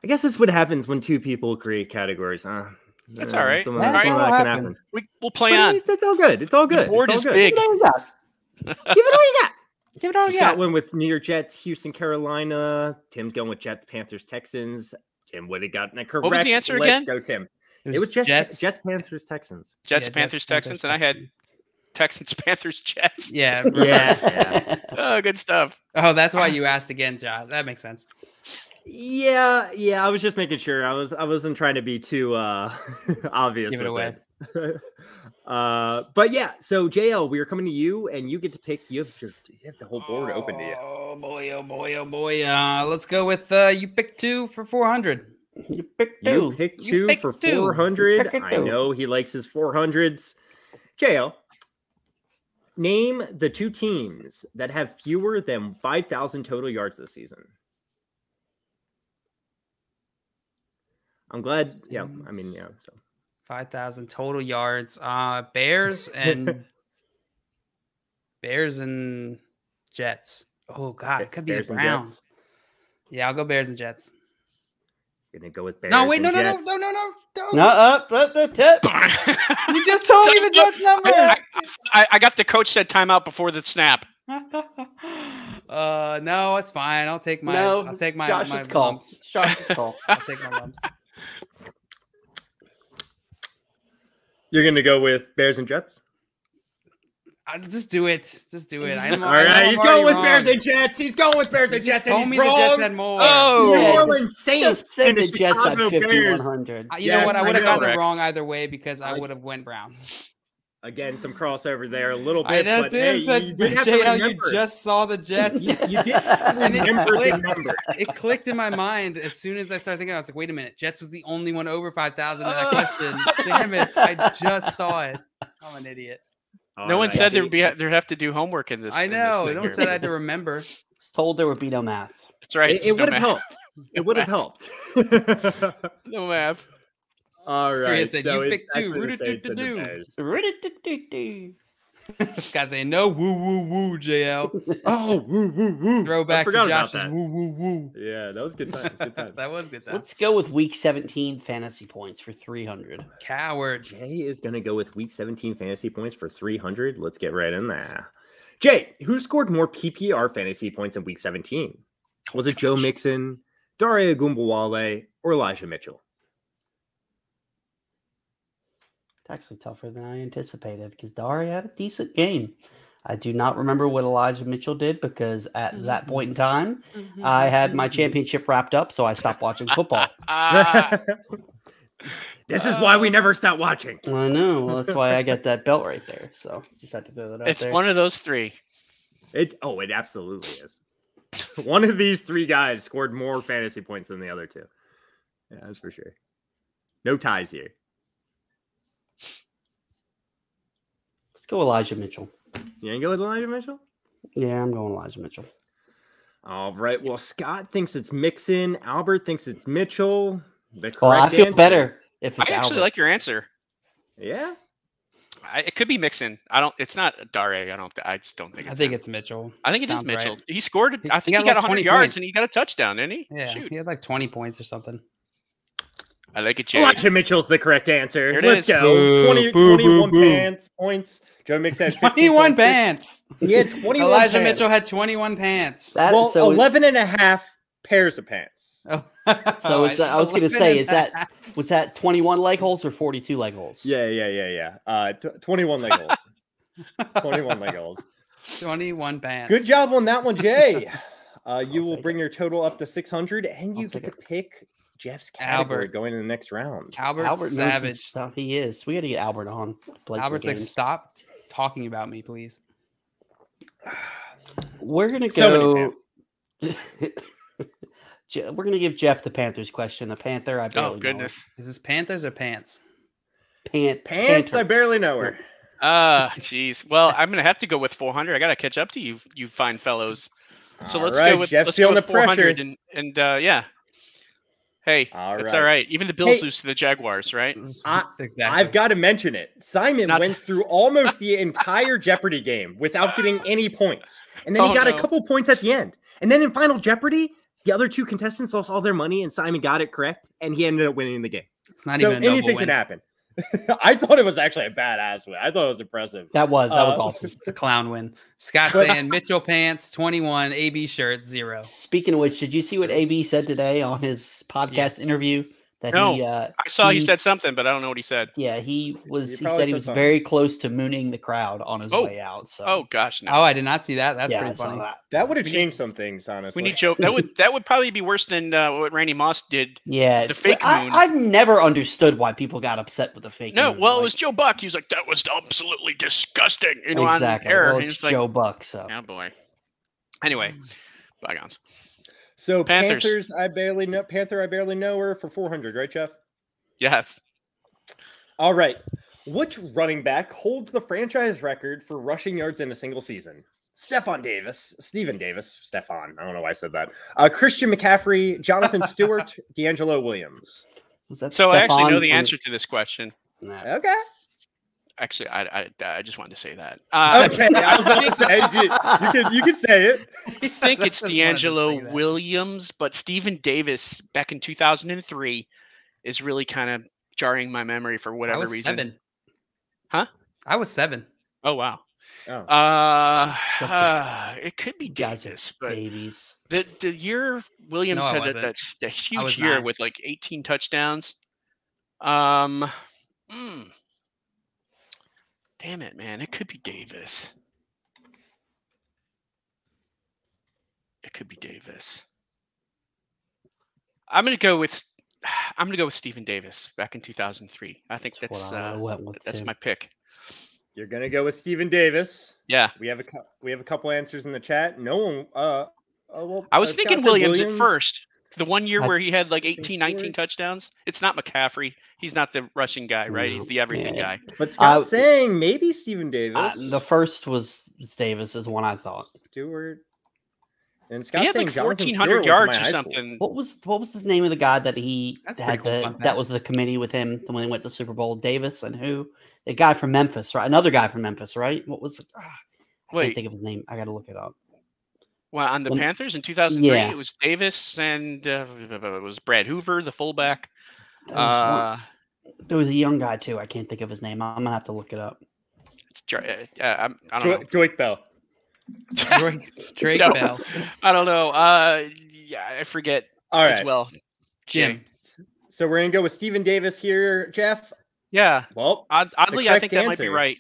I guess that's what happens when two people create categories. Huh? That's Uh, all right. some of That's that- all that can happen. happen. We, we'll play But on. It's, it's all good. It's all The good. board it's is good. big. Give it all you got. Give it all you got. Give Scott got. went with New York Jets, Houston, Carolina. Tim's going with Jets, Panthers, Texans. Tim would have gotten it correct. was the answer Let's again? go, Tim. It It was Jets, Jets. Jets, Panthers, Texans. Jets, yeah, Panthers, Texans, and I had Texans. Texans, *laughs* Panthers, Jets. Yeah. *laughs* Yeah. Oh, good stuff. Oh, that's why you asked again, Josh. That makes sense. Yeah, yeah. I was just making sure. I was I wasn't trying to be too uh *laughs* obvious. Give it with it. Uh but yeah, so JL, we are coming to you and you get to pick you have your you have the whole board open to you. Oh boy, oh boy, oh boy. Uh, let's go with uh, you pick two for four hundred. You picked You two. pick You two pick for four hundred. I know he likes his four hundreds. JL, name the two teams that have fewer than five thousand total yards this season. I'm glad. Yeah, I mean, yeah. So. Five thousand total yards. Uh, Bears *laughs* and Bears and Jets. Oh God, it could be Bears the and Jets? Browns. Yeah, I'll go Bears and Jets. Gonna go with Bears. no, wait, no, and no, no, Jets. no, no, no, no. No, up, up the tip. *laughs* You just told me the Jets number. I, I, I got the coach said timeout before the snap. *laughs* uh, no, it's fine. I'll take my. no, I'll take my. Josh's my call. lumps. Josh's call. I'll take my lumps. You're gonna go with Bears and Jets. I, just do it. Just do it. I know, All I know right, I'm he's going with Bears and Jets. He's going with Bears and just Jets, and he's me the wrong. Jets had more. Oh. New Orleans Saints Just said the the Jets had Chicago 5100. Uh, You know what? I I would have gotten know. it wrong either way because I I- would have went Browns. Again, some crossover there a little I bit. know but Tim hey, said, you did have JL, you just saw the Jets. you, *laughs* you did have *laughs* And it remember clicked. it clicked in my mind as soon as I started thinking. I was like, "Wait a minute, Jets was the only one over five thousand in that Oh. question." Damn it! I just saw it. I'm an idiot. Oh, no one said right. there would be there'd have to do homework in this. I in this know. thing No one here. said I had to remember. Was told there would be no math. That's right. It, it no would have helped. It would have *laughs* helped. No math. All Here you right. said, so "You it's picked two. actually the Saints and the Roo-doo-doo-doo-doo. This guy's saying no. Woo woo woo. JL. *laughs* Oh, woo, woo, woo. Throwback to Josh's woo woo woo. Yeah, that was good times. Good times. *laughs* that was good. Time. Let's go with week 17 fantasy points for 300. Coward. Jay is going to go with week 17 fantasy points for 300. Let's get right in there. Jay, who scored more PPR fantasy points in week 17? Was it Joe Mixon, Dare Ogunbowale, or Elijah Mitchell? It's actually tougher than I anticipated because Dare had a decent game. I do not remember what Elijah Mitchell did because at that mm-hmm. point in time, mm-hmm. I had my mm-hmm. championship wrapped up, so I stopped watching football. *laughs* This is why we never stop watching. I know. Well, that's why I got that belt right there. So just had to throw that out it's there. one of those three. It oh, it absolutely is. *laughs* One of these three guys scored more fantasy points than the other two. Yeah, that's for sure. No ties here. Let's go Elijah Mitchell. You ain't go with Elijah Mitchell? Yeah, I'm going Elijah Mitchell. All right. Well, Scott thinks it's Mixon. Albert thinks it's Mitchell. The correct Well, I feel answer- better if I actually Albert. like your answer. Yeah. I, it could be Mixon. I don't. It's not Dare. I don't. I just don't think. I think him. it's Mitchell. I think it is sounds right. Mitchell. He scored. I think he got got, like 100 yards points. and he got a touchdown, didn't he? Yeah, Shoot. he had like 20 points or something. I like it, Jay. Elijah Mitchell's the correct answer. Here it Let's is. go. Boo, 20, boo, 21 boo, boo. pants points. Joe Mixon had 21 pants. He had 21 Elijah pants. Mitchell had 21 pants. That, well, so, 11 and a half pairs of pants. Oh, *laughs* so is that, I was going to say, is that was that 21 leg holes or 42 leg holes? Yeah, yeah, yeah, yeah. Uh, t- 21 leg holes. *laughs* 21 leg holes. 21 pants. Good job on that one, Jay. *laughs* Uh, you I'll will take bring your total up to 600, and I'll you get to take pick Jeff's category Albert. going in the next round. Albert, Albert Savage. stuff. He is. We got to get Albert on. to Albert's like, games. stop talking about me, please. We're gonna go. many *laughs* Je- We're gonna give Jeff the Panthers question. The Panther, I barely Oh know goodness. Is this Panthers or pants? Pant, Pants, I barely know her. Ah, jeez. Well, I'm gonna have to go with 400. I gotta catch up to you, you fine fellows. So All let's right, go with Jeff's let's go with the pressure. 400 and and uh, yeah. Hey, All it's right. all right. Even the Bills Hey- lose to the Jaguars, right? I- *laughs* exactly. I've got to mention it. Simon Not- went through almost the entire Jeopardy game without getting any points. And then he Oh, got a couple points at the end. And then in Final Jeopardy, the other two contestants lost all their money and Simon got it correct and he ended up winning the game. It's not so even a anything win. can happen. *laughs* I thought it was actually a badass win. I thought it was impressive. That was that was Uh, awesome. It's a clown win. Scott saying Mitchell pants 21, AB shirt zero. Speaking of which, did you see what AB said today on his podcast Yes. interview? That No. he, uh, I saw he he- said something, but I don't know what he said. yeah, he was. He He, probably said he was something. very close to mooning the crowd on his Oh. way out. So, Oh gosh, no. Oh, I did not see that. That's yeah, pretty funny. that. That would have We need- changed some things, honestly. we need Joe. That would that would probably be worse than uh, what Randy Moss did. Yeah, The fake I, moon. I've never understood why people got upset with the fake. No, moon, well, it was Joe Buck. He was like, "That was absolutely disgusting," you know, exactly. on air. Well, it's it's like, Joe Buck. So oh boy. Anyway, bygones. So Panthers. Panthers. I barely know Panther. I barely know her for 400, right, Jeff? Yes. All right. Which running back holds the franchise record for rushing yards in a single season? Stefan Davis, Stephen Davis, Stefan. I don't know why I said that. Uh, Christian McCaffrey, Jonathan *laughs* Stewart, DeAngelo Williams. was that So I actually know Stephon the answer to this question. Okay. Actually, I I, I just wanted to say that. Uh, Okay. I was about to *laughs* say you, you can you can say it. *laughs* I think it's Just DeAngelo. Williams, but Stephen Davis back in 2003 is really kind of jarring my memory for I whatever was reason. seven. Huh? I was seven. Oh wow. Oh. Uh, it. *sighs* uh, it could be You guys Davis, but babies. the the year Williams No, had that, wasn't. a huge year nine. with like 18 touchdowns. Um, mm. Damn it, man, it could be Davis. It could be Davis. I'm gonna go with *sighs* I'm gonna go with Stephen Davis back in 2003. I think That's that's uh, that's my pick. You're gonna go with Stephen Davis. Yeah, We have a cou- we have a couple answers in the chat. No one. Uh. oh, well, I was uh, thinking said Williams, at first. The one year I- where he had like 18, 19 Stewart. touchdowns. It's not McCaffrey. He's not the rushing guy, right? He's the everything Yeah. guy. but Scott's Uh, saying maybe Stephen Davis. Uh, the first was Davis is one I thought. Stewart. And Scott's he had saying like 1,400 Stewart went to yards or something. What was what was the name of the guy that he That's had cool the, fun fact. that was the committee with him when he went to Super Bowl? Davis and who? The guy from Memphis, right? Another guy from Memphis, right? What was it? Ah, I Wait. can't think of his name. I got to look it up. Well, on the When- Panthers in 2003, Yeah. it was Davis and uh, it was Brad Hoover, the fullback. There was, one- Uh, there was a young guy too. I can't think of his name. I'm gonna have to look it up. it's Jar- uh, I'm- I don't know. Joik Bell. *laughs* Drake, Drake No. Bell. I don't know. Uh, yeah, I forget All as well. Jim. So we're gonna go with Stephen Davis here, Jeff. Yeah. Well, oddly, I correct think that might be right.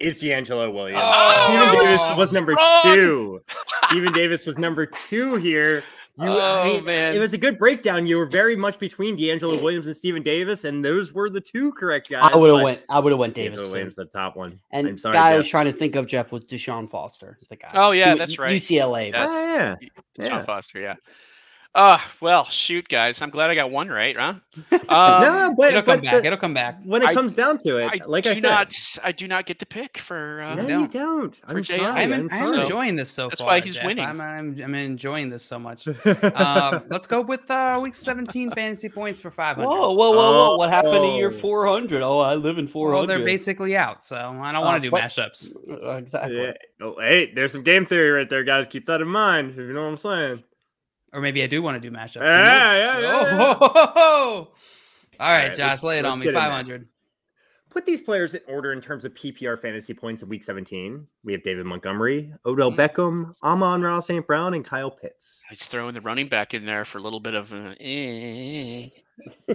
It's DeAngelo Williams. Oh, Stephen Davis I was was number wrong. two. Stephen Davis was number two here. You, Oh, I- man. it was a good breakdown. You were very much between DeAngelo Williams and Stephen Davis, and those were the two correct guys. I would have went. I would have went Davis. DeAngelo. Williams, the top one. And I'm sorry, guy I was trying to think of, Jeff, was Deshaun Foster. Is the guy. Oh, yeah, Who- that's right. UCLA. Yes. Oh, yeah. John Yeah. Foster, yeah. Uh, well, shoot, guys. I'm glad I got one right, huh? *laughs* Um, no, but, It'll come but back. the- It'll come back. when it I- comes down to it, I like do I said, not. I do not get to pick for. Uh, no, No. you don't. For I'm JR. sorry. I'm, I'm I'm sorry. enjoying this so That's far. That's why he's Jeff. winning. I'm, I'm, I'm enjoying this so much. um, *laughs* let's go with uh, week 17 fantasy points for 500. Whoa, whoa, whoa, whoa! What happened to your Oh. 400? Oh, I live in 400. Well, they're basically out, so I don't Uh, want to do what- mashups. Uh, *laughs* exactly. Yeah. Oh, hey, there's some game theory right there, guys. Keep that in mind. If you know what I'm saying. Or maybe I do want to do mashups. Yeah, yeah, yeah, Oh, yeah. ho, ho, ho, ho. All right, right, Josh, lay it on me. get in there. 500. Put these players in order in terms of PPR fantasy points in week 17. We have David Montgomery, Odell Mhm. Beckham, Amon-Ra St. Brown, and Kyle Pitts. He's throwing the running back in there for a little bit of. Uh, eh.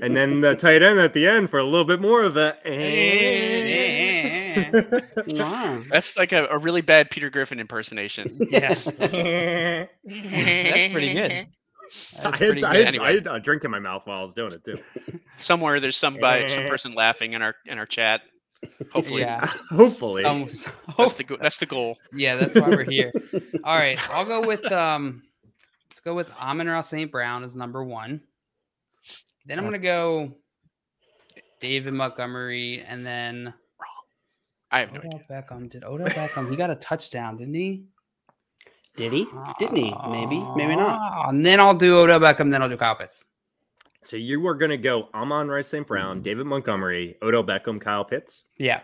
And then the tight end at the end for a little bit more of a. Eh, *laughs* Wow. That's like a, a really bad Peter Griffin impersonation. *laughs* yeah, That's *laughs* that's pretty good. *laughs* That's I, pretty had, I, had, Anyway. I had a drink in my mouth while I was doing it too. Somewhere there's some by some person laughing in our in our chat. Hopefully, Yeah. Hopefully. Um, so- that's the that's the goal. yeah, that's why we're here. All right, I'll go with um. Let's go with Amon-Ra St. Brown as number one. Then I'm gonna go David Montgomery, and then I have no Odell idea. Beckham. Did Odell Beckham? He got a touchdown, didn't he? Did he? Didn't he? Maybe. Maybe not. Ah, And then I'll do Odell Beckham. Then I'll do Kyle Pitts. So you are going to go Amon Rice St. Brown, David Montgomery, Odell Beckham, Kyle Pitts. Yeah.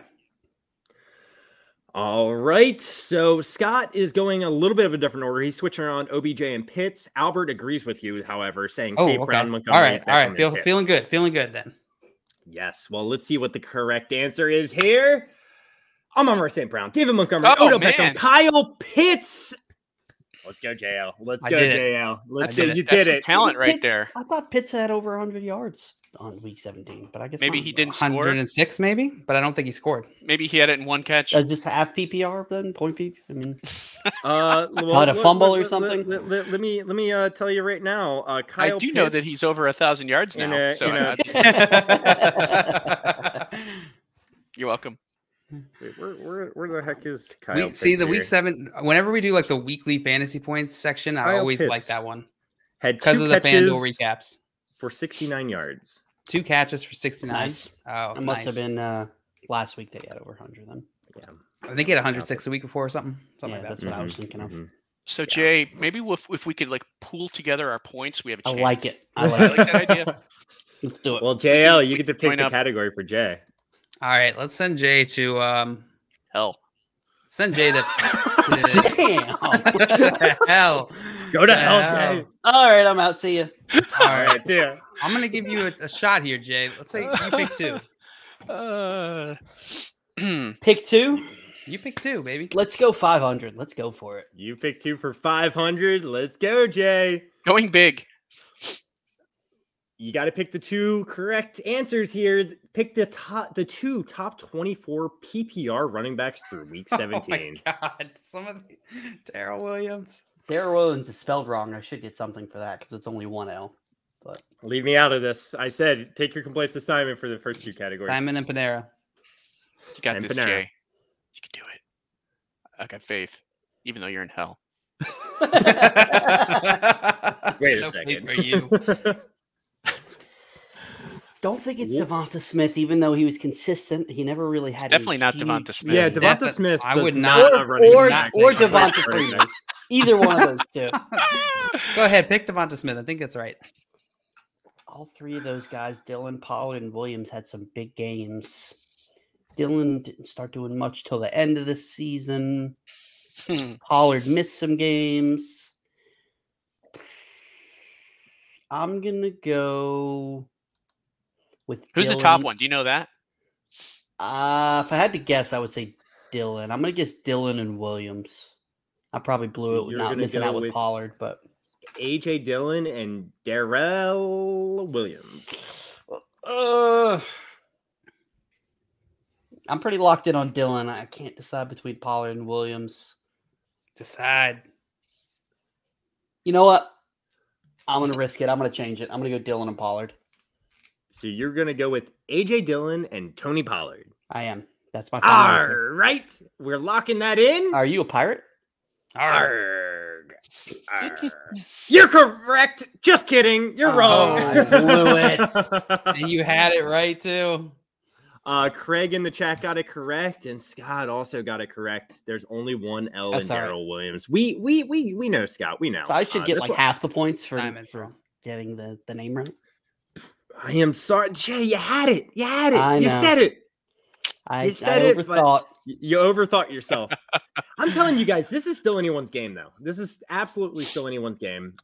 All right. So Scott is going a little bit of a different order. He's switching around OBJ and Pitts. Albert agrees with you, however, saying Oh, St. okay. Brown, Montgomery. right. All Beckham, right. Feel, feeling good. Feeling good then. Yes. Well, let's see what the correct answer is here. Amon Rice St. Brown, David Montgomery, Oh, Odell man. Beckham, Kyle Pitts. Let's go, JL. Let's I go. JL. Let's go. You did some it. talent right Pitts- there. I thought Pitts had over 100 yards on week 17, but I guess Maybe not. he didn't score. 106 maybe, but I don't think he scored. Maybe he had it in one catch. Uh, just half PPR then point PP. I mean, *laughs* Uh, Caught a fumble or something? Let, let- let me let me uh, tell you right now. Uh, Kyle I do know that he's over a thousand yards now. a- so in I- a- I- *laughs* *laughs* you're welcome. Wait, where, where, where the heck is Kyle? we see Pitts the week seven. Whenever we do like the weekly fantasy points section, I Kyle always like that one had because of the catches FanDuel recaps. for 69 yards. Two catches for 69. nice. Oh, It must nice. have been uh, last week they had over 100 then. Yeah, I think he had 106 a week before or something. Something Yeah, like that's that. what I was Mhm, thinking of. mhm. So Jay, maybe if, if we could like pool together our points, we have a chance. I like it. I *laughs* I like like that idea. *laughs* Let's do it. Well, JL, we you get to pick join the up. category for Jay. All right, let's send Jay to um Hell, send Jay to, to *laughs* Damn. *laughs* hell. Go to The hell, hell. Jay. All right, I'm out. See you. *laughs* All All right, right, see ya. I'm gonna give you a, a shot here, Jay. Let's say you pick two. uh, *clears throat* Pick two. You pick two, baby. Let's go 500. Let's go for it. You pick two for 500. Let's go, Jay. going big. You got to pick the two correct answers here. Pick the top, the two top 24 PPR running backs through week 17. *laughs* Oh my god, some of the Darrel Williams. Darrel Williams is spelled wrong. I should get something for that because it's only one L. But Leave me out of this. I said take your complaints to Simon for the first two categories. Simon and Panera. You got And this, Panera. Jay. You can do it. I got faith, even though you're in hell. *laughs* *laughs* Wait a No second. For you. Don't think it's Devonta Smith, even though he was consistent. He never really had. any definitely not huge- Devonta Smith. yeah, Devonta definite- Smith. I would not not- a or- back or Devonta *laughs* running Freeman. Either one of those two. *laughs* Go ahead, pick Devonta Smith. I think that's right. All three of those guys, Dillon, Pollard, and Williams, had some big games. Dillon didn't start doing much till the end of the season. Hmm. Pollard missed some games. I'm gonna go with Who's the top one? Do you know that? Uh, if I had to guess, I would say Dillon. I'm gonna guess Dillon and Williams. I probably blew So it with you're not missing out with, with- Pollard, but AJ Dillon and Darrel Williams. uh, I'm pretty locked in on Dillon. I can't decide between Pollard and Williams. Decide. You know what? I'm gonna risk it. I'm gonna change it. I'm gonna go Dillon and Pollard. So you're gonna go with AJ Dillon and Tony Pollard. I am. That's my final All answer. right, we're locking that in. Are you a pirate? All right. Arg. *laughs* Arg. You're correct. Just kidding. You're Oh, wrong. I blew it. *laughs* And you had it right too. uh, Craig in the chat got it correct, and Scott also got it correct. There's only one L That's in all right. Darrel Williams. We we we we know Scott. We know. So I should Uh, get like what- half the points for, Simon's for getting the, the name right. I am sorry, Jay. You had it. You had it. I you know. said it. I, You said it, but- overthought. Y- You overthought yourself. *laughs* I'm telling you guys, this is still anyone's game, though. This is absolutely still anyone's game.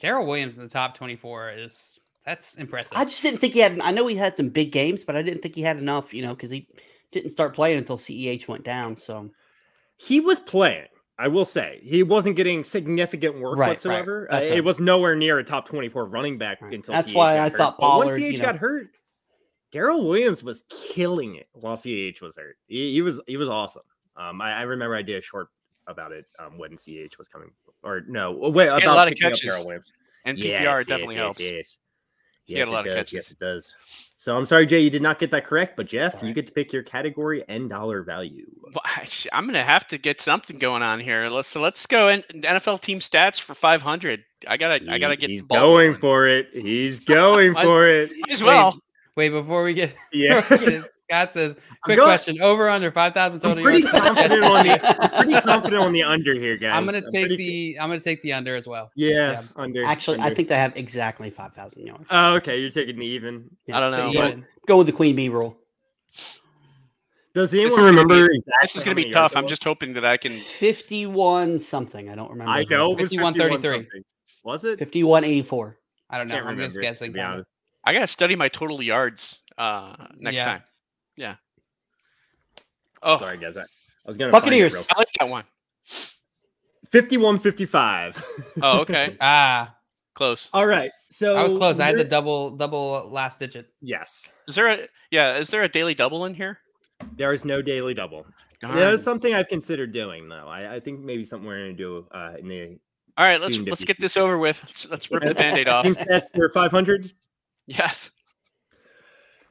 Darrel Williams in the top 24 is that's impressive. I just didn't think he had. I know he had some big games, but I didn't think he had enough. You know, because he didn't start playing until CEH went down. So He was playing. I will say he wasn't getting significant work Right, right. whatsoever. Uh, it was nowhere near a top 24 running back Right. until. That's CH why got I hurt. thought But once CH you know- got hurt, Darrel Williams was killing it while CH was hurt. He, he was he was awesome. Um, I, I, remember I did a short about it um, when CH was coming, or no, wait about a lot of catches. Darrel Williams. And PPR yes, definitely yes, helps. Yes, yes. Yes, it does. Yes, it does. So I'm sorry, Jay, you did not get that correct, but Jeff, Sorry. you get to pick your category and dollar value. Well, I'm gonna have to get something going on here. Let's so let's go in NFL team stats for 500. I gotta he, I gotta get. He's going, going for it. He's *laughs* going for it. as well. Wait, wait, before we get *laughs* yeah. Scott says, quick question: over under five thousand total. I'm pretty yards. confident on the *laughs* pretty confident on the under here, guys. I'm gonna I'm take the I'm gonna take the under as well. Yeah, yeah. under. Actually, under. I think they have exactly five thousand yards. Oh, okay. You're taking the even. Yeah, I don't know. But go with the queen bee rule. Does anyone remember? Be, exactly this is going to be tough. I'm just hoping that I can. 51 something. I don't remember. I know. 51 33. Was it? 5184. I don't know. I'm just guessing. I got to study my total yards uh, next yeah. time. Yeah. Oh, sorry, guys. I, I was going to. Buccaneers. I like that one. 51 55. Oh, okay. *laughs* ah. Close. All right. So I was close. I had the double double last digit. Yes. Is there a yeah, is there a daily double in here? There is no daily double. Darn. That is something I've considered doing though. I, I think maybe something we're gonna do uh in the all right, let's let's get this over with. Let's rip the *laughs* band-aid off. Team stats for 500. Yes.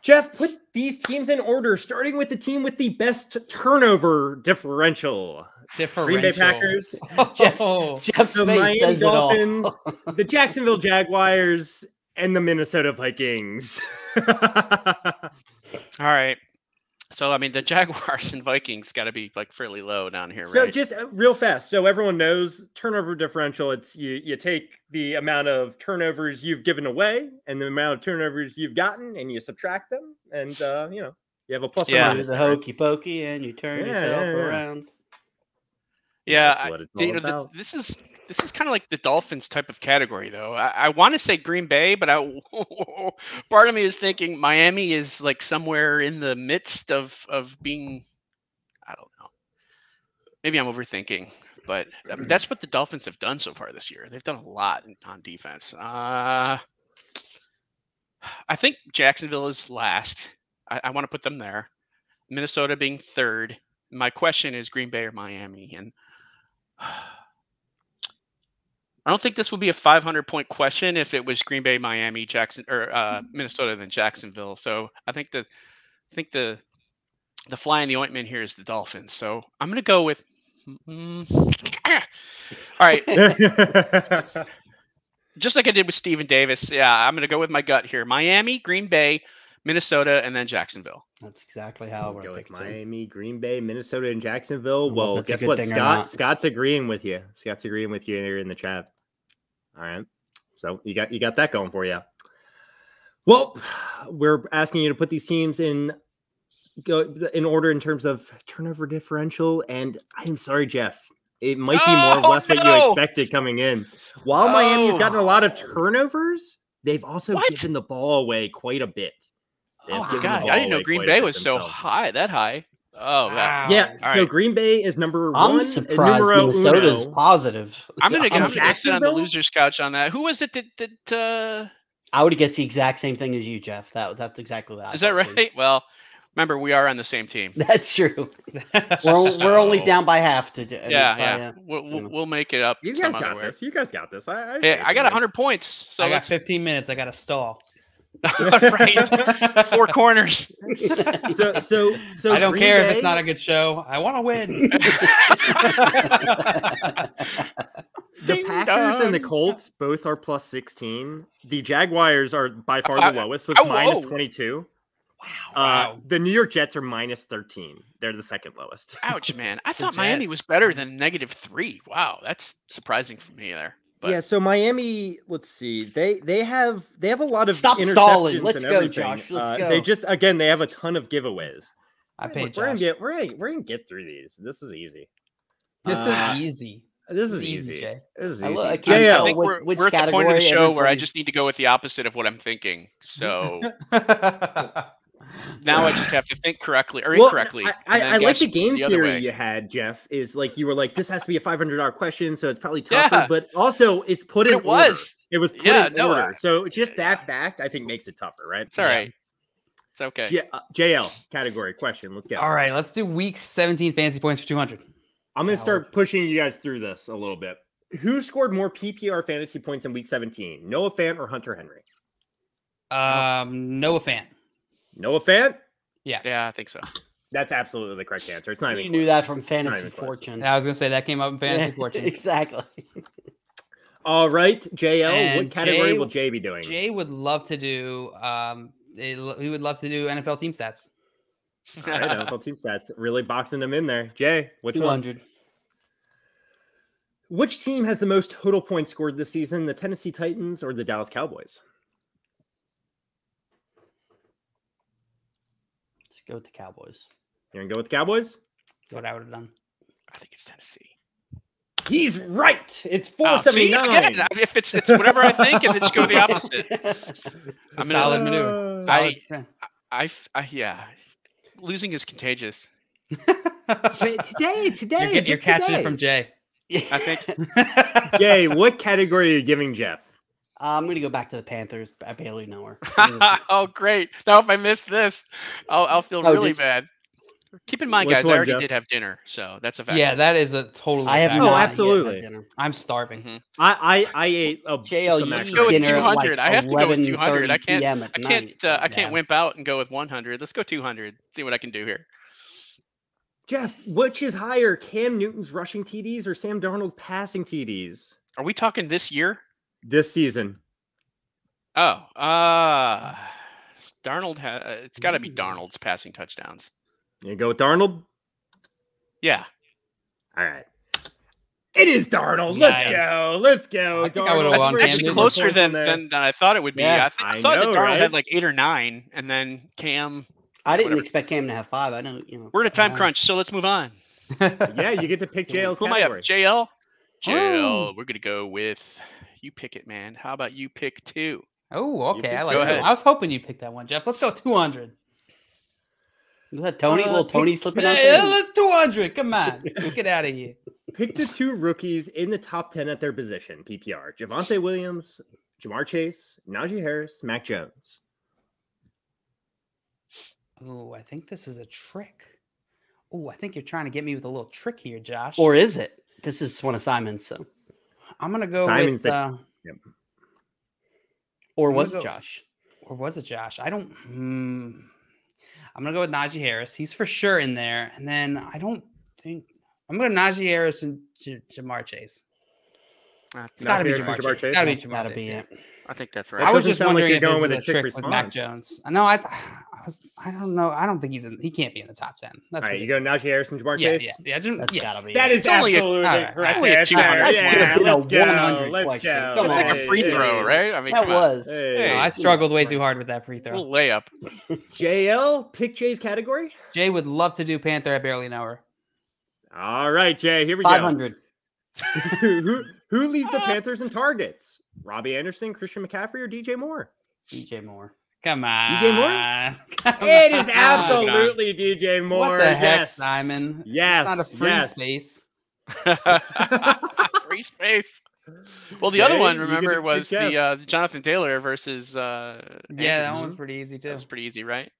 Jeff, put these teams in order, starting with the team with the best turnover differential. Differential. Green Bay Packers. *laughs* Jeff's, oh. Jeff's the Miami says Dolphins, *laughs* the Jacksonville Jaguars, and the Minnesota Vikings. *laughs* All right. So I mean, the Jaguars *laughs* and Vikings got to be like fairly low down here, so right? just uh, real fast, so everyone knows turnover differential. It's you you take the amount of turnovers you've given away and the amount of turnovers you've gotten, and you subtract them, and uh, you know you have a plus. Yeah, there's a hokey pokey, and you turn yeah, yourself yeah, yeah. around. Yeah, I, you know, the, this is this is kind of like the Dolphins type of category, though. I, I want to say Green Bay, but I *laughs* part of me is thinking Miami is like somewhere in the midst of of being. I don't know. Maybe I'm overthinking, but I mean, that's what the Dolphins have done so far this year. They've done a lot on defense. Uh, I think Jacksonville is last. I, I want to put them there. Minnesota being third. My question is Green Bay or Miami, and *sighs* I don't think this would be a 500 point question if it was Green Bay, Miami, Jackson, or uh, mm-hmm. Minnesota, then Jacksonville. So I think the, I think the, the fly in the ointment here is the Dolphins. So I'm going to go with. Mm, ah, *coughs* all right. *laughs* Just like I did with Stephen Davis. Yeah, I'm going to go with my gut here. Miami, Green Bay, Minnesota, and then Jacksonville. That's exactly how we're going. Miami, Green Bay, Minnesota, and Jacksonville. Well, guess what? Scott Scott's agreeing with you. Scott's agreeing with you here in the chat. All right. So you got you got that going for you. Well, we're asking you to put these teams in go in order in terms of turnover differential. And I'm sorry, Jeff. It might be more or oh, less no! what you expected coming in. While oh. Miami's gotten a lot of turnovers, they've also what? given the ball away quite a bit. oh my god! I didn't know Green Bay was so high, that high. Oh wow. Yeah. All so right. Green Bay is number I'm one. surprised Minnesota's uno. positive. I'm gonna, I'm gonna sit on the loser's couch on that. Who was it that that uh I would guess the exact same thing as you, Jeff. That that's exactly what I Is that right? Too. Well, remember we are on the same team. *laughs* That's true. *laughs* we're, so, we're only down by half to do. Yeah, by, yeah. Uh, we'll, we'll, we'll, make it up. You guys got this. You guys got this. I, I, hey, I got 100 points. So I got 15 minutes. I got a stall. *laughs* right. Four corners. So so so I don't Green care Bay, if it's not a good show. I want to win. *laughs* the Packers and the Colts both are plus 16. The Jaguars are by far the lowest with uh, minus 22. Wow. Uh, wow. The New York Jets are minus 13. They're the second lowest. Ouch, man. I *laughs* thought Miami was better than negative three. Wow. That's surprising for me there. But. Yeah, so Miami, let's see. They they have they have a lot of stop stalling. Let's go, everything. Josh. Let's uh, go. They just again they have a ton of giveaways. I paid. We're gonna get we're gonna, we're gonna get through these. This is easy. This uh, is easy. This is easy. easy. This is easy. I, I, yeah, yeah. I think we're, we're at the point of the show where I just need to go with the opposite of what I'm thinking. So *laughs* now I *laughs* just have to think correctly or well, incorrectly. I, I, I like the game the theory you had, Jeff. Is like you were like, this has to be a five hundred dollar question, so it's probably tougher. Yeah. But also, it's put but in. It was. It was put yeah, in no, order. So just that fact, I think, makes it tougher, right? It's all right. It's okay. J- uh, JL category question. Let's go. All right, let's do week 17 fantasy points for 200. I'm gonna start pushing you guys through this a little bit. Who scored more PPR fantasy points in week 17? Noah Fant or Hunter Henry? Um, Noah Fant. Noah Fant? Yeah, Yeah, I think so. That's absolutely the correct answer. It's not You knew close. that from Fantasy even close. Fortune. I was gonna say that came up in fantasy Yeah, *laughs* fortune. exactly. All right, JL. And what category Jay- will Jay be doing? Jay would love to do. Um, he he would love to do NFL team stats. All right, NFL team *laughs* stats. Really boxing them in there. Jay, which Two one? hundred. Which team has the most total points scored this season? The Tennessee Titans or the Dallas Cowboys? Go with the Cowboys. You're gonna go with the Cowboys? That's what I would have done. I think it's Tennessee. He's right. It's Oh, see, 479. if it's it's whatever I think, and then just go the opposite. *laughs* It's a I'm gonna- solid maneuver. I, I- I, f- I- yeah, losing is contagious. *laughs* Today, today, you're, you're just catching today. it from Jay. I think *laughs* Jay, what category are you giving Jeff? I'm gonna go back to the Panthers. I barely know her. *laughs* oh, great! Now, if I miss this, I'll, I'll feel Oh, really did- bad. Keep in mind, Which guys, I already Jeff? did have dinner, so that's a fact. yeah, that is a totally. I have fact. Oh, yet had absolutely. dinner. I'm starving. Mhm. I I, I ate a JL, some Let's go with dinner at, 200. I have to go with 200. I can't- I can't. Uh, I can't Yeah. wimp out and go with 100. Let's go 200. See what I can do here. Jeff, which is higher, Cam Newton's rushing TDs or Sam Darnold's passing TDs Are we talking this year? This season? Oh, uh Darnold. Ha- uh, it's got to be Ooh. Darnold's passing touchdowns. You go with Darnold? Yeah. All right. It is Darnold. Let's Nice. go. Let's go. I think I Darnold. won That's Cam actually closer than, than than I thought it would be. Yeah, I, th- I I thought know, that Darnold right? had like eight or nine, and then Cam. I didn't whatever. expect Cam to have five. I know, you know. We're in a time Uh, crunch, so let's move on. Yeah, you get to pick JL's Who am I up? category. JL. JL. Oh. We're gonna go with you. Pick it, man. How about you pick two? Oh, okay. I like that. I was hoping you picked that one, Jeff. Let's go 200. Is that Tony? Uh, little pick- Tony slipping Yeah, out yeah, let's 200. Come on. *laughs* Let's get out of here. Pick the two rookies in the top 10 at their position, PPR. Javonte Williams, Ja'Marr Chase, Najee Harris, Mac Jones. Oh, I think this is a trick. Oh, I think you're trying to get me with a little trick here, Josh. Or is it? This is one of Simon's. So, I'm gonna go Simon's with. the- uh, or I'm was it go- Josh? or was it Josh? I don't. Hmm. I'm gonna go with Najee Harris. He's for sure in there. And then I don't think I'm gonna go Najee Harris and J- Ja'Marr Chase. It's got to be Ja'Marr, Ja'Marr Chase. Chase? It's got to be That's Ja'Marr gotta Chase. be yeah. it. I think that's That I was just wondering like wondering you're if going this with is a a trick trick with Mac. Jones. I know. I, th- I was. I don't know. I don't think he's in. He can't be in the top ten. That's All right, you ridiculous. go Najee Harris and Ja'Marr yeah, Chase. yeah, yeah, Jam- That's yeah. gotta be That it. is It's only a- absolutely all the right, correct only a answer. 200 That's Yeah, a let's go. 100 Let's go. Come It's like a free throw, right? I mean, That was. Hey. No, I struggled way too hard with that free throw. little layup. *laughs* JL, pick Jay's category. Jay would love to do Panther. I barely know her. All right, Jay, here we Five go. hundred. *laughs* who, who leads the Panthers in targets? Robbie Anderson, Christian McCaffrey, or DJ Moore? DJ Moore. Come on. DJ *laughs* Moore? Come It is on. absolutely DJ Moore. What the heck, yes. Simon? Yes, It's not a free yes. space. *laughs* Free space. Well, the other one, remember, was the uh, Jonathan Taylor versus. Uh, Yeah, that Andrews. one was pretty easy too. That was pretty easy, right?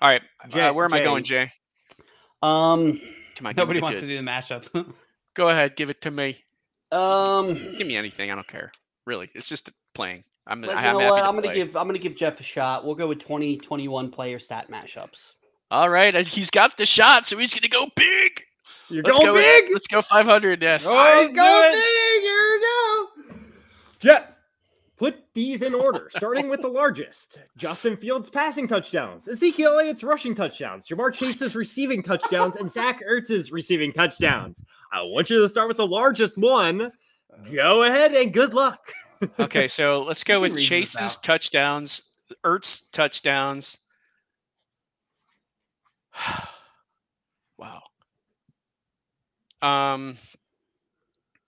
All right. Jay- uh, where am I going, Jay. Jay? Um, Come on, Nobody the wants to do the mashups. *laughs* Go ahead, give it to me. um. Give me anything. I don't care. Really, it's just playing. I'm. But I'm know happy what? I'm gonna play. give I'm gonna give Jeff a shot. We'll go with 20, 21 player stat mashups. All right, uh, he's got the shot, so he's gonna go big. You're Let's going go with- big. let's go 500. Yes. Oh, he's Let's going big. Here we go. Jeff, put these in order, starting with the largest. Justin Fields' passing touchdowns, Ezekiel Elliott's rushing touchdowns, Ja'Marr Chase's receiving touchdowns, and *laughs* Zach Ertz's receiving touchdowns. I want you to start with the largest one. Go ahead and good luck. Okay, so let's go with can reason this Chase's touchdowns, Ertz touchdowns. *sighs* wow. Um,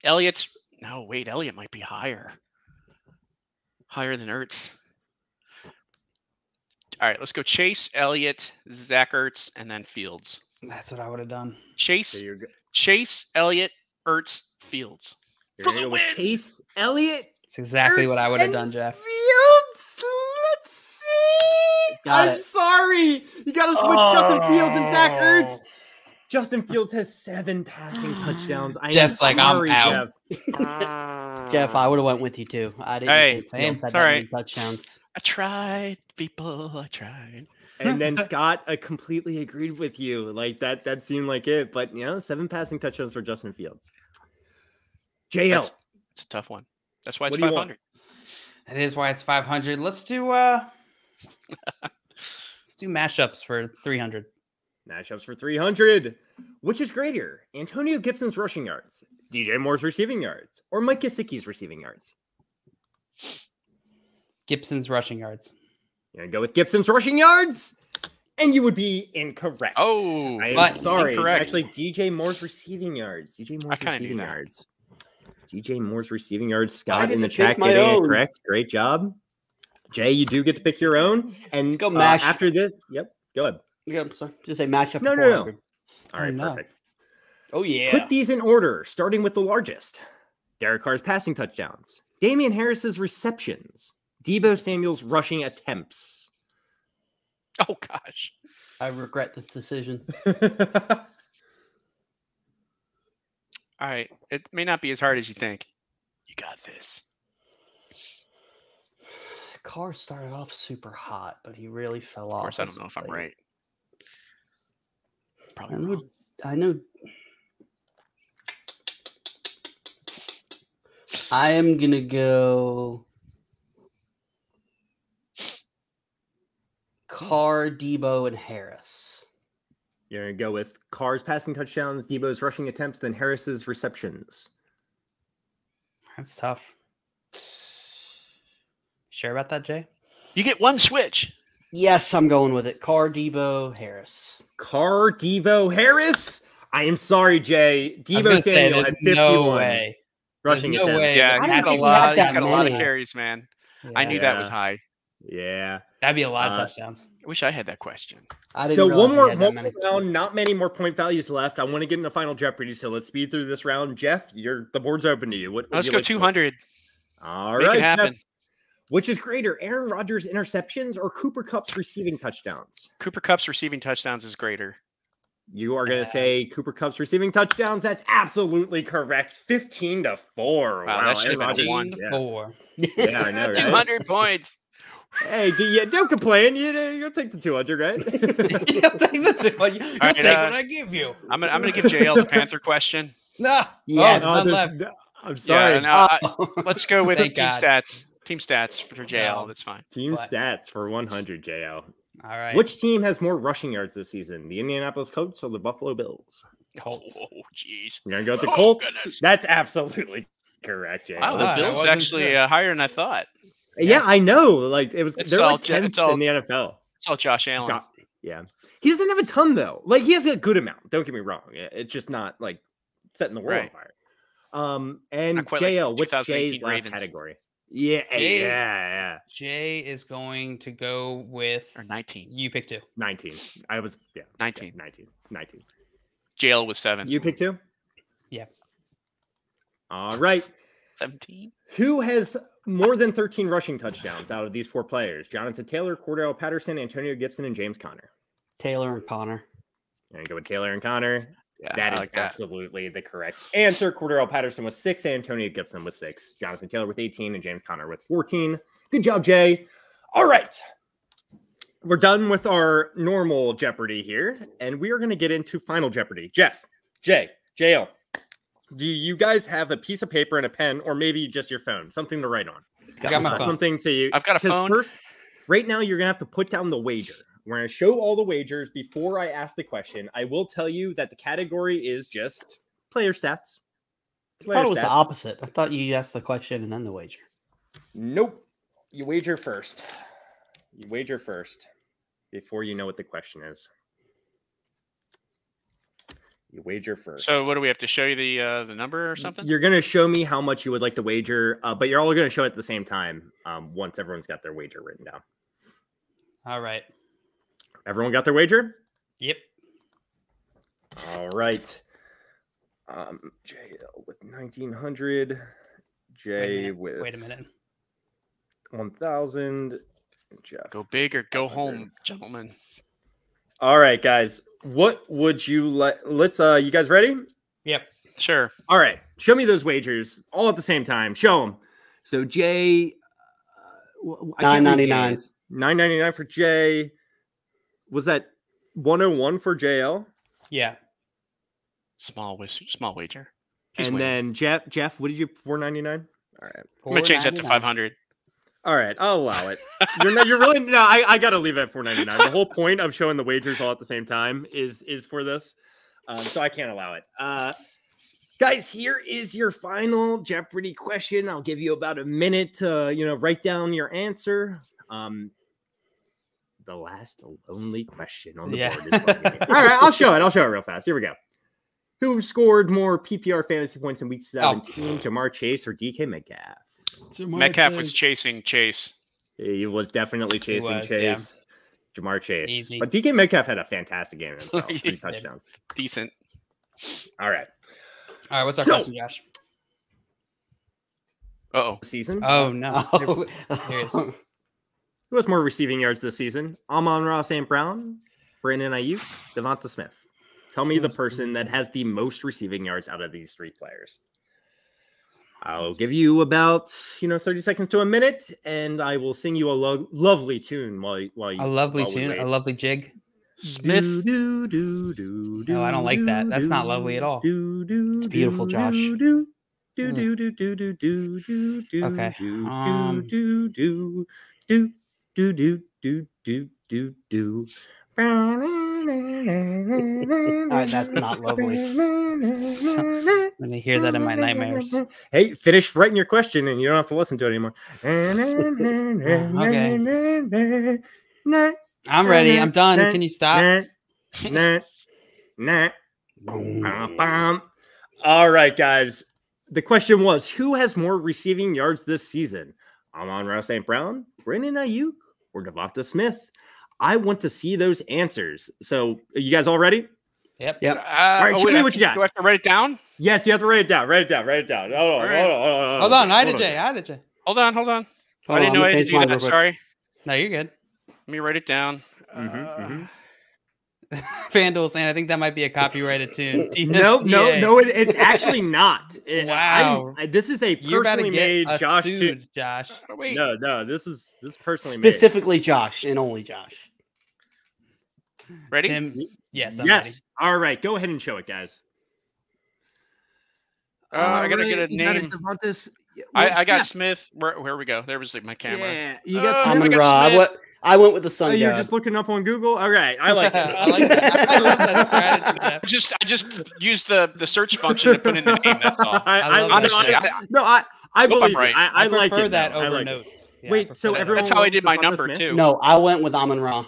Elliott's no wait, Elliott might be higher, higher than Ertz. All right, let's go Chase, Elliott, Zach Ertz, and then Fields. That's what I would have done. Chase, So Chase, Elliott, Ertz, Fields. you're For the win. Chase Elliott. It's exactly what I would have done, Jeff. Fields. Let's see. Got I'm it. sorry. You got to switch Justin Fields and Zach Ertz. Oh. Justin Fields has seven passing touchdowns. I am Jeff's like, I'm sorry, out. Jeff. *laughs* Jeff, I would have went with you too. I didn't Hey, think Fields same. had It's that all many right. touchdowns. I tried, people. I tried. And then *laughs* Scott uh, completely agreed with you. Like that, that seemed like it. But you know, seven passing touchdowns for Justin Fields. JL, That's, it's a tough one. That's why it's What do you want? 500. That is why it's 500. Let's do uh *laughs* let's do mashups for 300. Mashups for 300. Which is greater, Antonio Gibson's rushing yards, DJ Moore's receiving yards, or Mike Gesicki's receiving yards? Gibson's rushing yards. You're gonna go with Gibson's rushing yards, and you would be incorrect. Oh, I am but sorry. It's actually DJ Moore's receiving yards. DJ Moore's kinda receiving yards. DJ Moore's receiving yards. Scott in the pick chat my getting it correct. Great job. Jay, you do get to pick your own. And Let's go uh, mash. after this. Yep. Go ahead. Yeah, I'm sorry. Just say matchup. No, no, no. 400. All right. no. Perfect. Oh yeah. Put these in order, starting with the largest. Derek Carr's passing touchdowns. Damien Harris's receptions. Deebo Samuel's rushing attempts. oh gosh. I regret this decision. *laughs* All right. It may not be as hard as you think. You got this. *sighs* Carr started off super hot, but he really fell Of off. Of course, I don't know if I'm right. I Probably know. wrong. I know. I am gonna go. Hmm. Carr, Deebo, and Harris. You're going to go with Carr's passing touchdowns, Deebo's rushing attempts, then Harris's receptions. That's tough. Sure about that, Jay? You get one switch. Yes, I'm going with it. Carr, Deebo, Harris. Carr, Deebo, Harris. I am sorry, Jay. I Deebo gonna say, had 51 no way. rushing There's no attempts. way. Yeah, I you didn't got a think he lot. had You that got a lot of many. carries, man. I knew Yeah. that was high. Yeah. That'd be a lot of Uh, touchdowns. I wish I had that question. I didn't So one more, one many. more round, not many more point values left. I want to get into Final Jeopardy, so let's speed through this round. Jeff, you're the board's open to you. What? what Let's you go like to do? 200. All Make right, it Jeff. Which is greater, Aaron Rodgers' interceptions or Cooper Kupp's receiving touchdowns? Cooper Kupp's receiving touchdowns is greater. You are going Yeah. to say Cooper Kupp's receiving touchdowns. That's absolutely correct. 15 to 4. Wow, Wow. that should have been a Rodgers- one. Yeah. Four. Yeah, I know, right? *laughs* 200 points. Hey, do you, don't complain. You, you'll take the 200, right? You'll take the two. *laughs* *laughs* You'll right, take uh, what I give you. I'm gonna, I'm gonna give JL the Panther question. *laughs* No. Yes. Oh, Oh, none there's- left. no- I'm sorry. Yeah, now, I- Oh. let's go with team God. stats. Team stats for JL. No. That's fine. Team Blessed. stats for 100, JL. All right. Which team has more rushing yards this season? The Indianapolis Colts or the Buffalo Bills? Colts? Oh, jeez. You're going to go with the Oh, Colts? goodness. That's absolutely correct, JL. Wow, Wow, the that Bills actually uh, higher than I thought. Yeah. I know. Like, it was, It's they're all like Ja- 10th it's all- in the NFL. It's all Josh Allen. Jo- Yeah. He doesn't have a ton though. Like he has a good amount. Don't get me wrong. It's just not like setting the world Right. on fire. Um and Not quite like JL, what's 2018 Jay's last Ravens. category? Yeah, Jay- yeah, yeah. Jay is going to go with Or 19. you pick two. 19. I was yeah, 19. 19. 19. JL was seven. You pick two? Yeah. All right. 17. Who has more than 13 rushing touchdowns out of these four players? Jonathan Taylor, Cordell Patterson, Antonio Gibson, and James Conner. Taylor and Conner. And go with Taylor and Conner. Yeah, That I is like that. absolutely the correct answer. Cordell Patterson was six, Antonio Gibson was six, Jonathan Taylor with 18, and James Conner with 14. Good job, Jay. All right. We're done with our normal Jeopardy here, and we are going to get into Final Jeopardy. Jeff, Jay, JL, do you guys have a piece of paper and a pen, or maybe just your phone, something to write on? I got my Uh, phone. Something to you. I've got a phone. First, right now, you're gonna have to put down the wager. We're gonna show all the wagers before I ask the question. I will tell you that the category is just player stats. I Player thought it was the opposite. I thought you asked the question and then the wager. Nope. You wager first. You wager first before you know what the question is. You wager first. So what do we have to show you the uh, the number or something? You're gonna show me how much you would like to wager, uh, but you're all gonna show it at the same time um, once everyone's got their wager written down. All right. Everyone got their wager? Yep. All right. Um, JL with 1900, Wait a J minute. with Wait a minute. 1000, Jeff. Go big or go 500. home, gentlemen. All right, guys. What would you like? Let's. Uh, you guys ready? Yep. Sure. All right. Show me those wagers all at the same time. Show them. So Jay, uh, $9.99. Nine ninety nine for Jay. Was that one hundred one for JL? Yeah. Small wis- small wager. He's and winning. then Jeff, Jeff, what did you four ninety nine? All right. I'm gonna change that to 500. All right, I'll allow it. You're not, you're really no. I, I got to leave it at 4.99. The whole point of showing the wagers all at the same time is is for this, um, so I can't allow it. Uh, guys, here is your final Jeopardy question. I'll give you about a minute to you know write down your answer. Um, the last lonely question on the Yeah. board. Is *laughs* all right, I'll show it. I'll show it real fast. Here we go. Who scored more PPR fantasy points in Week 17, Ja'Marr Chase or DK Metcalf? Metcalf was chasing Chase. He was definitely chasing was, yeah. Chase. Ja'Marr Chase. Easy. But DK Metcalf had a fantastic game *laughs* himself. Three did. touchdowns. Decent. All right. All right. What's our So- question, Josh? Uh oh. Season. Oh *laughs* no. Here it is. Who has more receiving yards this season? Amon-Ra St. Brown, Brandon Aiyuk, DeVonta Smith. Tell me the person that has the most receiving yards out of these three players. I'll give you about you know 30 seconds to a minute, and I will sing you a lo- lovely tune while while you A lovely while tune, wait. a lovely jig. Smith. Do, do, do, do, No, I don't like that. That's not lovely at all. It's beautiful, Josh. Do, do, Mm. do, do, do, do, do, do, do, Okay, do, um, do, do, do, do, do, do, do, Uh, that's not lovely. *laughs* When I hear that in my nightmares. Hey, finish writing your question and you don't have to listen to it anymore. okay. I'm ready. I'm done. Can you stop? *laughs* All right, guys. The question was who has more receiving yards this season? Amon-Ra St. Brown, Brandon Aiyuk, or DeVonta Smith? I want to see those answers. So, are you guys all ready? Yep. Yep. Uh, right, oh, show wait, me what you got. Do I have to write it down? Yes, you have to write it down. Write it down. Write it down. Hold on. All right. Hold on. Hold on. Hold on. I did hold Jay. I did Jay. Hold on, hold on. Hold I didn't on, know I me had to do that. Sorry. *laughs* No, you're good. Let me write it down. Mm-hmm, Uh, *laughs* mhm. FanDuel saying I think that might be a copyrighted tune. *laughs* No, no, no, it, it's actually not. It- Wow. I- this is a You're about to personally get made us Josh. Tu- sued, Josh. wait. no, no, this is this is personally made. Specifically, Josh and only Josh. Ready? Tim. Yes. I'm ready. yes. All right, go ahead and show it, guys. Uh, I gotta All get a right, got it, name. DeVonta's- I, well, I got yeah, Smith. Where, where we go? There was like my camera. Yeah, you Uh, got. I Smith. Amon got Ra. I Smith. went, I went with the Oh, sun you're just looking up on Google. All right, I like it. *laughs* I like that. I love that strategy. *laughs* Jeff. I just I just used the the search function to put in the name. That's all. *laughs* I, I I, love I, that I- I- no, I, I Hope believe right. I, I, I, like prefer it. that though. I over like it. notes. Yeah, Wait, so that everyone That's how I did my number Smith? too. No, I went with Amon Ra.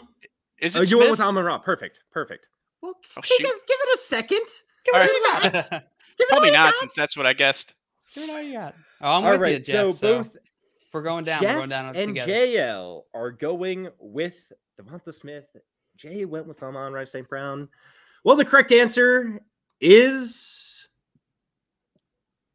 Is Oh, you went with Amon Ra. Perfect, perfect. Well, Oh, take a, give it a second. *laughs* Give All it right. a relax. *laughs* Give it Probably all you not, got. since that's what I guessed. Give it all you got. Oh, I'm All with right, you, Jeff. so So, both we're going down. we're Jeff going down and together. JL are going with DeVonta Smith. Jay went with Amon Rice St. Brown. Well, the correct answer is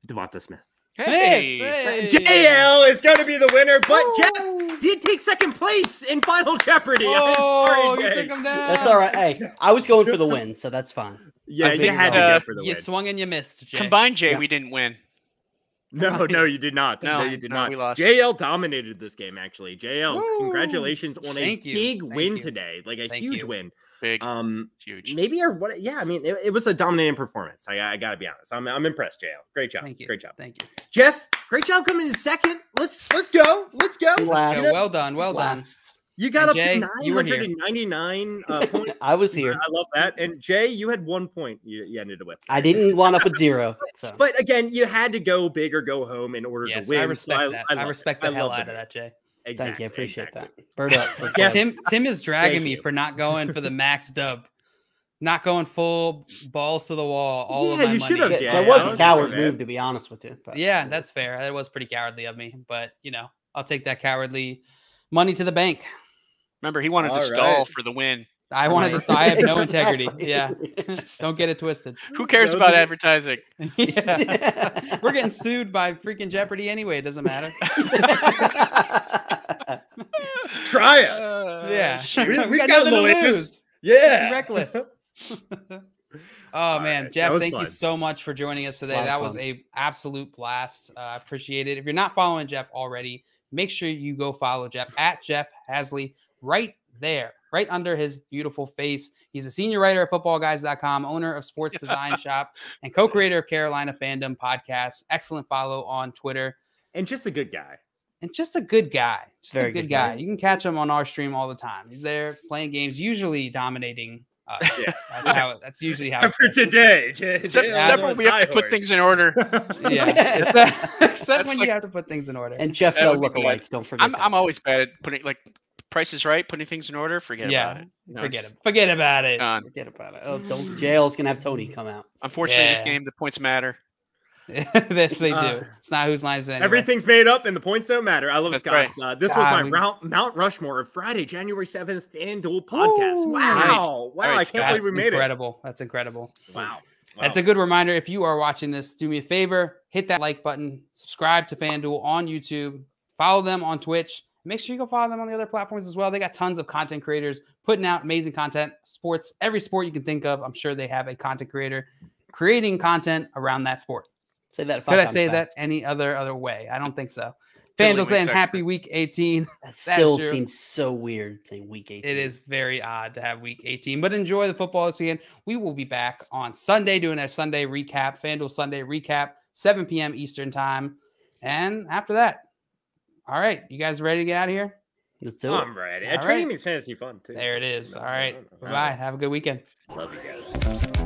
DeVonta Smith. Hey, Hey. JL is going to be the winner, but Jeff *laughs* did take second place in Final Jeopardy. *laughs* I'm Oh, sorry, you took him down. That's all right. Hey, I was going for the win, so that's fine. Yeah, I you had to uh, go for the You win. swung and you missed, Jay. combined Jay, Yeah. we didn't win. No, no, you did not. No, No, you did no, not. we lost. JL dominated this game, actually. JL, Woo! congratulations on Thank a you. big Thank win you. today. Like a Thank huge you. win. Big, Um, huge. maybe or what? Yeah, I mean, it, it was a dominating performance. I, I got to be honest. I'm, I'm impressed, JL. Great job. Thank you. Great job, Thank you. Jeff. Great job coming in second. Let's let's go. Let's go. Last. Go. Well done. Well done. You got And up Jay, to you were here. 999 uh, *laughs* points. I was here. I love that. And Jay, you had one point. You, you ended it with. I didn't wind up at zero. *laughs* *laughs* So But again, you had to go big or go home in order Yes, to win. I so respect that. I, love it. respect I the hell out of that, Jay. Exactly, thank you. I appreciate exactly. that. Bird up. For *laughs* Yeah. Tim Tim is dragging Thank me you. for not going for the max dub, not going full balls to the wall. All of Yeah, my you money. should have, That- Jay. that was a coward you're bad. move, to be honest with you. but- Yeah, that's fair. That was pretty cowardly of me, but you know, I'll take that cowardly money to the bank. Remember, he wanted All to stall for the win. I wanted to. Right. I have no *laughs* integrity. Yeah, don't get it twisted. Who cares about are- advertising? *laughs* yeah, we're getting sued by freaking Jeopardy anyway. It doesn't matter. Try us. yeah, shoot. We- we we've got got nothing to lose. yeah. Reckless. *laughs* oh All man, right, Jeff, that was thank you so much for joining us today. Lot of That was fun. a absolute blast. Uh, I appreciate it. If you're not following Jeff already, make sure you go follow Jeff at Jeff Haseley right there, right under his beautiful face. He's a senior writer at footballguys.com, owner of Sports Design *laughs* Shop, and co-creator of Carolina Fandom Podcast. Excellent follow on Twitter. And just a good guy. And just a good guy. Just Very a good good guy. guy. You can catch him on our stream all the time. He's there playing games, usually dominating us. *laughs* Yeah. That's how that's usually how *laughs* it For today, Jay, *laughs* Except, Jay except when we have to Sky put things in order. yeah. Except, except when like- you have to put things in order. And Jeff That Bell look good. alike. Don't forget. I'm. I'm always bad at putting like Price is Right, putting things in order. Forget Yeah, about it. No, forget it's it. Forget about it. Done. Forget about it. Oh, don't. JL's gonna have Tony come out. Unfortunately, this game the points matter. *laughs* this they do. Uh, it's not whose line is it anyway. Everything's made up and the points don't matter. I love That's right. Scott's. Uh, this God, was my we- Mount, Mount Rushmore of Friday, January 7th FanDuel podcast. Ooh, wow. nice. Wow. All I can't believe we made it. incredible. That's incredible. it. Wow. That's a good reminder. If you are watching this, do me a favor, hit that like button, subscribe to FanDuel on YouTube, follow them on Twitch. Make sure you go follow them on the other platforms as well. They got tons of content creators putting out amazing content, sports, every sport you can think of. I'm sure they have a content creator creating content around that sport. Say that. Could I say fast. that any other other way? I don't think so. Totally FanDuel saying happy week 18. *laughs* That still true. seems so weird saying week 18. It is very odd to have week 18, but enjoy the football this weekend. We will be back on Sunday doing our Sunday recap, FanDuel Sunday recap, 7 p.m. Eastern time. And after that, all right, you guys ready to get out of here? Let's do it. I'm ready. All And trading right. makes fantasy fun too. There it is. No, All no, no, no. Bye. Have a good weekend. Love you guys.